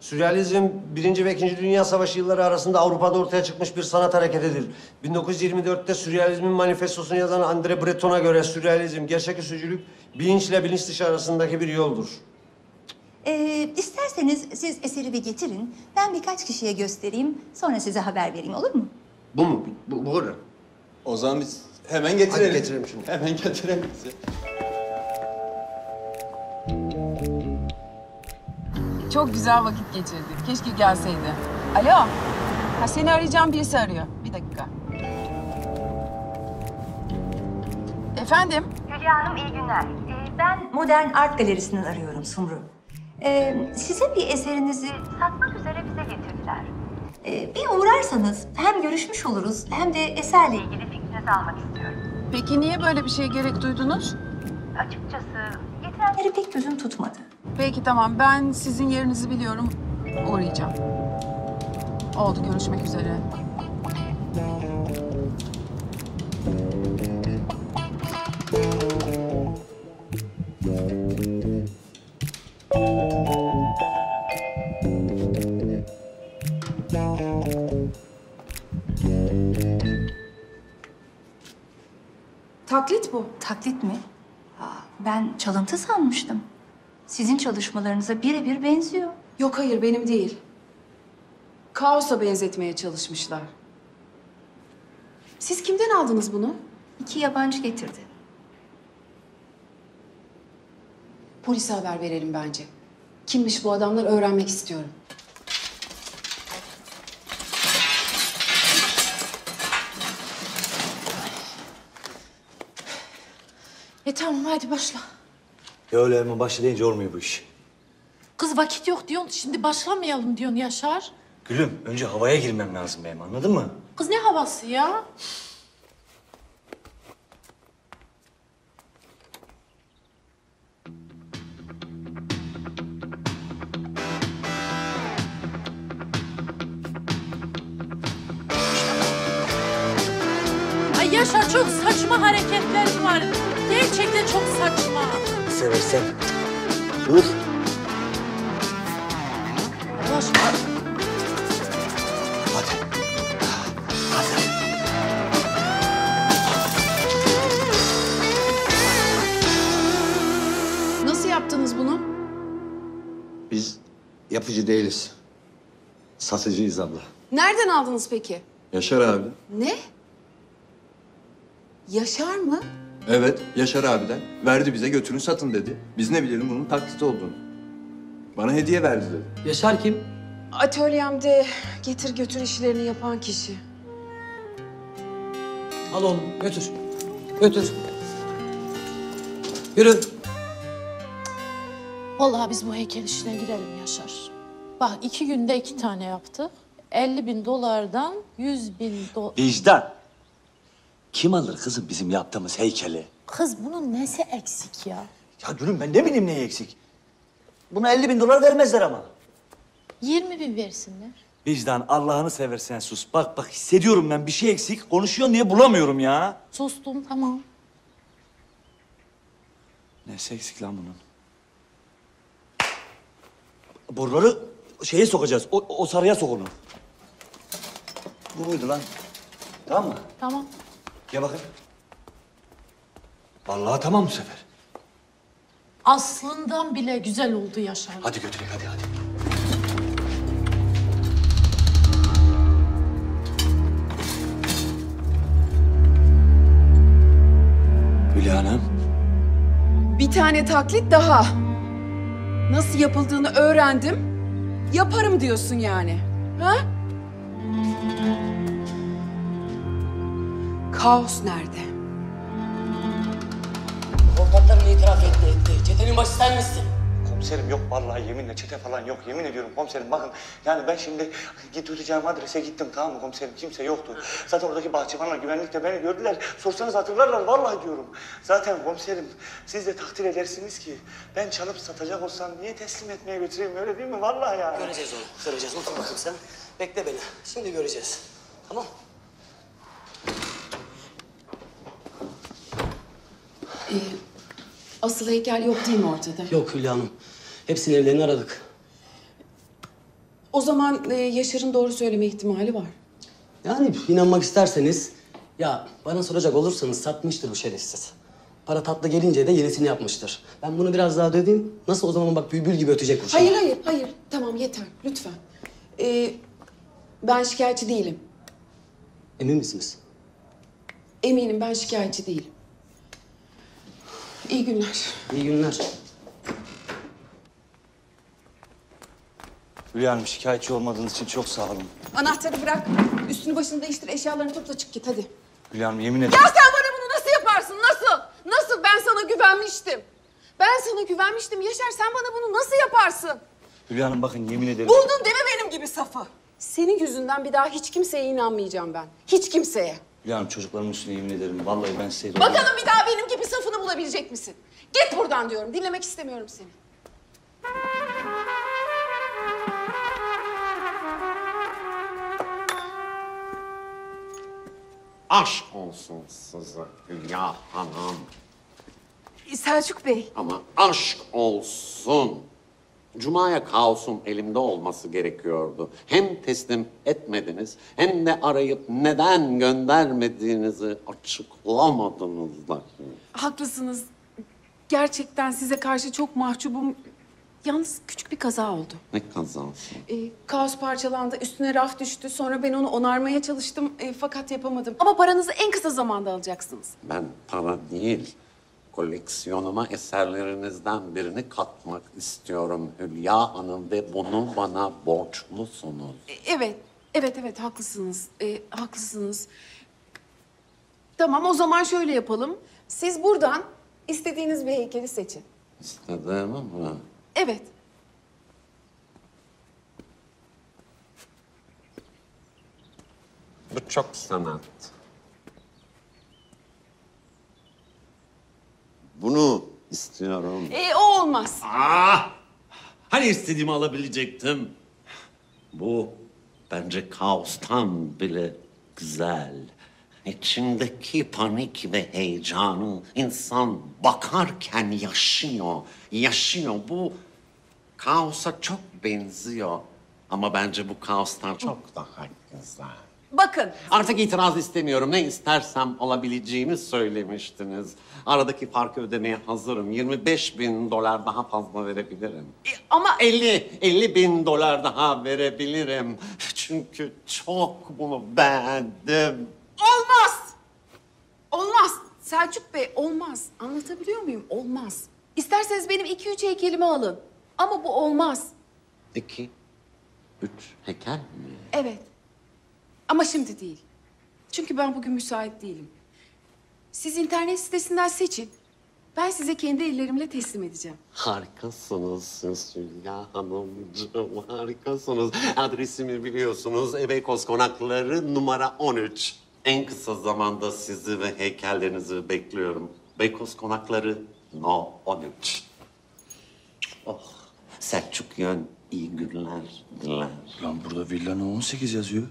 Sürrealizm, Birinci ve İkinci Dünya Savaşı yılları arasında Avrupa'da ortaya çıkmış bir sanat hareketidir. 1924'te Sürrealizmin manifestosunu yazan André Breton'a göre sürrealizm, gerçeküstücülük, bilinçle bilinç dışı arasındaki bir yoldur. E, isterseniz siz eseri bir getirin. Ben birkaç kişiye göstereyim. Sonra size haber vereyim olur mu? Bu mu? Bu, bu kadar. O zaman biz hemen getirelim. Hadi getirelim şimdi. Hemen getirelim bizi. Çok güzel vakit geçirdik. Keşke gelseydi. Alo. Ha seni arayacağım birisi arıyor. Bir dakika. Efendim? Hülya Hanım iyi günler. Ee, Ben Modern Art Galerisi'nden arıyorum Sumru. Ee, size bir eserinizi satmak üzere bize getirdiler. Ee, bir uğrarsanız hem görüşmüş oluruz hem de eserle ilgili fikrinizi almak istiyorum. Peki niye böyle bir şeye gerek duydunuz? Açıkçası getirenleri pek gözüm tutmadı. Peki tamam ben sizin yerinizi biliyorum. Uğrayacağım. Oldu görüşmek üzere. Taklit bu. Taklit mi? Ben çalıntı sanmıştım. Sizin çalışmalarınıza birebir benziyor. Yok hayır benim değil. Kaos'a benzetmeye çalışmışlar. Siz kimden aldınız bunu? İki yabancı getirdi. Polise haber verelim bence. Kimmiş bu adamlar öğrenmek istiyorum. E tamam hadi başla. Ya öyle hemen başlayınca olmuyor bu iş. Kız vakit yok diyorsun. Şimdi başlamayalım diyorsun Yaşar. Gülüm önce havaya girmem lazım benim anladın mı? Kız ne havası ya? Ay Yaşar çok saçma hareketlerin var. Gerçekten çok saçma. Seversen. Dur. Yaşar. Nasıl yaptınız bunu? Biz yapıcı değiliz. Satıcıyız abla. Nereden aldınız peki? Yaşar abi. Ne? Yaşar mı? Evet, Yaşar abiden. Verdi bize götürün satın dedi. Biz ne bilelim bunun taklit olduğunu. Bana hediye verdi dedi. Yaşar kim? Atölyemde getir götür işlerini yapan kişi. Al oğlum götür. Götür. Yürü. Vallahi biz bu heykel işine girelim Yaşar. Bak iki günde iki tane yaptık. 50 bin dolardan 100 bin dolar... Vicdan. Kim alır kızım bizim yaptığımız heykeli? Kız bunun nesi eksik ya? Ya gülüm ben ne bileyim neyi eksik. Buna 50 bin dolar vermezler ama. 20 bin versinler. Vicdan Allah'ını seversen sus. Bak bak hissediyorum ben bir şey eksik. Konuşuyorsun diye bulamıyorum ya. Sustum tamam. Nesi eksik lan bunun? Boruları şeye sokacağız. O, o sarıya sokulun. Bu buydu lan. Tamam mı? Tamam. Gel bakayım. Vallahi tamam bu sefer. Aslından bile güzel oldu Yaşar. Hadi götüreyim hadi hadi. Hülya Hanım. Bir tane taklit daha. Nasıl yapıldığını öğrendim. Yaparım diyorsun yani. Ha? Kaos nerede? Korkakların itiraf etti etti. Çetenin başı sen misin? Komiserim yok vallahi yeminle çete falan yok. Yemin ediyorum komiserim bakın yani ben şimdi gideceğim adrese gittim tamam mı komiserim kimse yoktu. Zaten oradaki bahçıvanlar güvenlik de beni gördüler. Sorsanız hatırlarlar vallahi diyorum. Zaten komiserim siz de takdir edersiniz ki ben çalıp satacak olsam niye teslim etmeye götüreyim öyle değil mi? Vallahi ya. Göreceğiz onu. Göreceğiz. Otur bakayım sen. Bekle beni. Şimdi göreceğiz. Tamam. Ee, asıl heykel yok değil mi ortada? Yok Hülya Hanım. Hepsinin evlerini aradık. O zaman e, Yaşar'ın doğru söyleme ihtimali var. Yani inanmak isterseniz... Ya bana soracak olursanız satmıştır bu şerefsiz. Para tatlı gelince de yenisini yapmıştır. Ben bunu biraz daha döveyim. Nasıl o zaman bak bülbül gibi ötecek bu şey. Hayır hayır hayır. Tamam yeter lütfen. Ee, ben şikayetçi değilim. Emin misiniz? Eminim ben şikayetçi değilim. İyi günler. İyi günler. Hülya Hanım şikayetçi olmadığınız için çok sağ olun. Anahtarı bırak. Üstünü başını değiştir. Eşyalarını topla çık git hadi. Hülya Hanım yemin ederim. Ya sen bana bunu nasıl yaparsın? Nasıl? Nasıl? Ben sana güvenmiştim. Ben sana güvenmiştim Yaşar. Sen bana bunu nasıl yaparsın? Hülya Hanım bakın yemin ederim. Buldun deme benim gibi safı. Senin yüzünden bir daha hiç kimseye inanmayacağım ben. Hiç kimseye. Hülya çocuklarımın üstüne yemin ederim. Vallahi ben size... Bakalım bir daha benim gibi safını bulabilecek misin? Git buradan diyorum. Dinlemek istemiyorum seni. Aşk olsun size Hülya Hanım. Selçuk Bey. Ama aşk olsun. Cuma'ya kaosun elimde olması gerekiyordu. Hem teslim etmediniz hem de arayıp neden göndermediğinizi açıklamadınız da. Haklısınız. Gerçekten size karşı çok mahcubum. Yalnız küçük bir kaza oldu. Ne kazası. Ee, kaos parçalandı, üstüne raf düştü. Sonra ben onu onarmaya çalıştım e, fakat yapamadım. Ama paranızı en kısa zamanda alacaksınız. Ben para değil, koleksiyonuma eserlerinizden birini katmak istiyorum Hülya Hanım ve bunu bana borçlusunuz. E, evet, evet, evet haklısınız. E, haklısınız. Tamam o zaman şöyle yapalım. Siz buradan istediğiniz bir heykeli seçin. İstediğimi mi? Evet. Bu çok sanat. Bunu istiyorum. E, o olmaz. Ah! Hani istediğimi alabilecektim. Bu bence kaostan bile güzel. İçindeki panik ve heyecanı insan bakarken yaşıyor. Yaşıyor. Bu kaosa çok benziyor. Ama bence bu kaostan çok daha güzel. Bakın. Artık itiraz istemiyorum. Ne istersem alabileceğimi söylemiştiniz. Aradaki farkı ödemeye hazırım. 25 bin dolar daha fazla verebilirim. ama... 50, 50 bin dolar daha verebilirim. Çünkü çok bunu beğendim. Olmaz. Olmaz. Selçuk Bey olmaz. Anlatabiliyor muyum? Olmaz. İsterseniz benim iki üç heykelimi alın. Ama bu olmaz. İki, üç heykel mi? Evet. Ama şimdi değil. Çünkü ben bugün müsait değilim. Siz internet sitesinden seçin. Ben size kendi ellerimle teslim edeceğim. Harikasınız siz Hülya Hanımcığım, harikasınız. Adresimi biliyorsunuz, Ebeykoz Konakları numara 13. En kısa zamanda sizi ve heykellerinizi bekliyorum. Beykoz Konakları no 13. Oh, Selçuk Yön iyi günler diler. Lan burada villanın 18 yazıyor.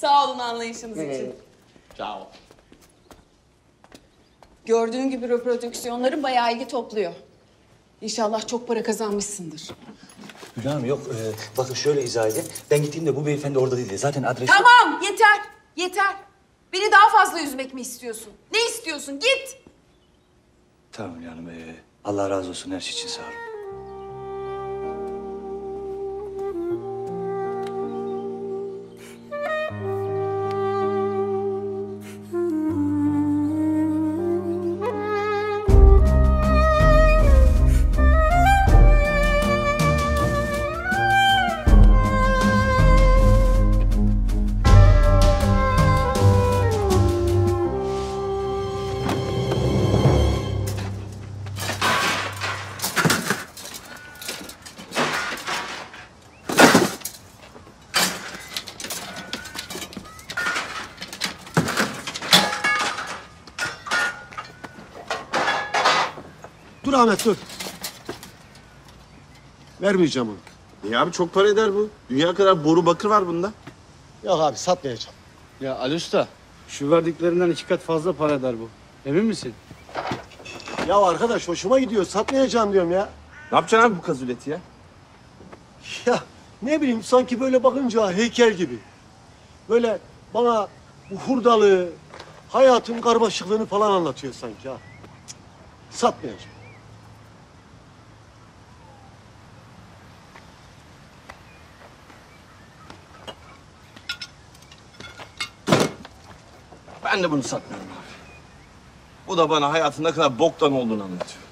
Sağ olun anlayışınız için. Ciao. Gördüğün gibi reprodüksiyonların bayağı ilgi topluyor. İnşallah çok para kazanmışsındır. Hülya Hanım yok. e, bakın şöyle izah edeyim. Ben gittiğimde bu beyefendi orada değildi. Zaten adresi... Tamam yeter. Yeter. Beni daha fazla üzmek mi istiyorsun? Ne istiyorsun? Git. Tamam Hülya Hanım. e, Allah razı olsun her şey için sağ olun. Vermeyeceğim onu. Niye abi çok para eder bu? Dünya kadar boru bakır var bunda. Yok abi satmayacağım. Ya Ali Usta, şu verdiklerinden iki kat fazla para eder bu. Emin misin? Ya arkadaş hoşuma gidiyor. Satmayacağım diyorum ya. Ne yapacaksın abi bu kazuleti ya? Ya ne bileyim sanki böyle bakınca heykel gibi. Böyle bana bu hurdalığı, hayatın karmaşıklığını falan anlatıyor sanki ha. Cık, Satmayacağım. Ben de bunu satmıyorum abi. Bu da bana hayatın ne kadar boktan olduğunu anlatıyor.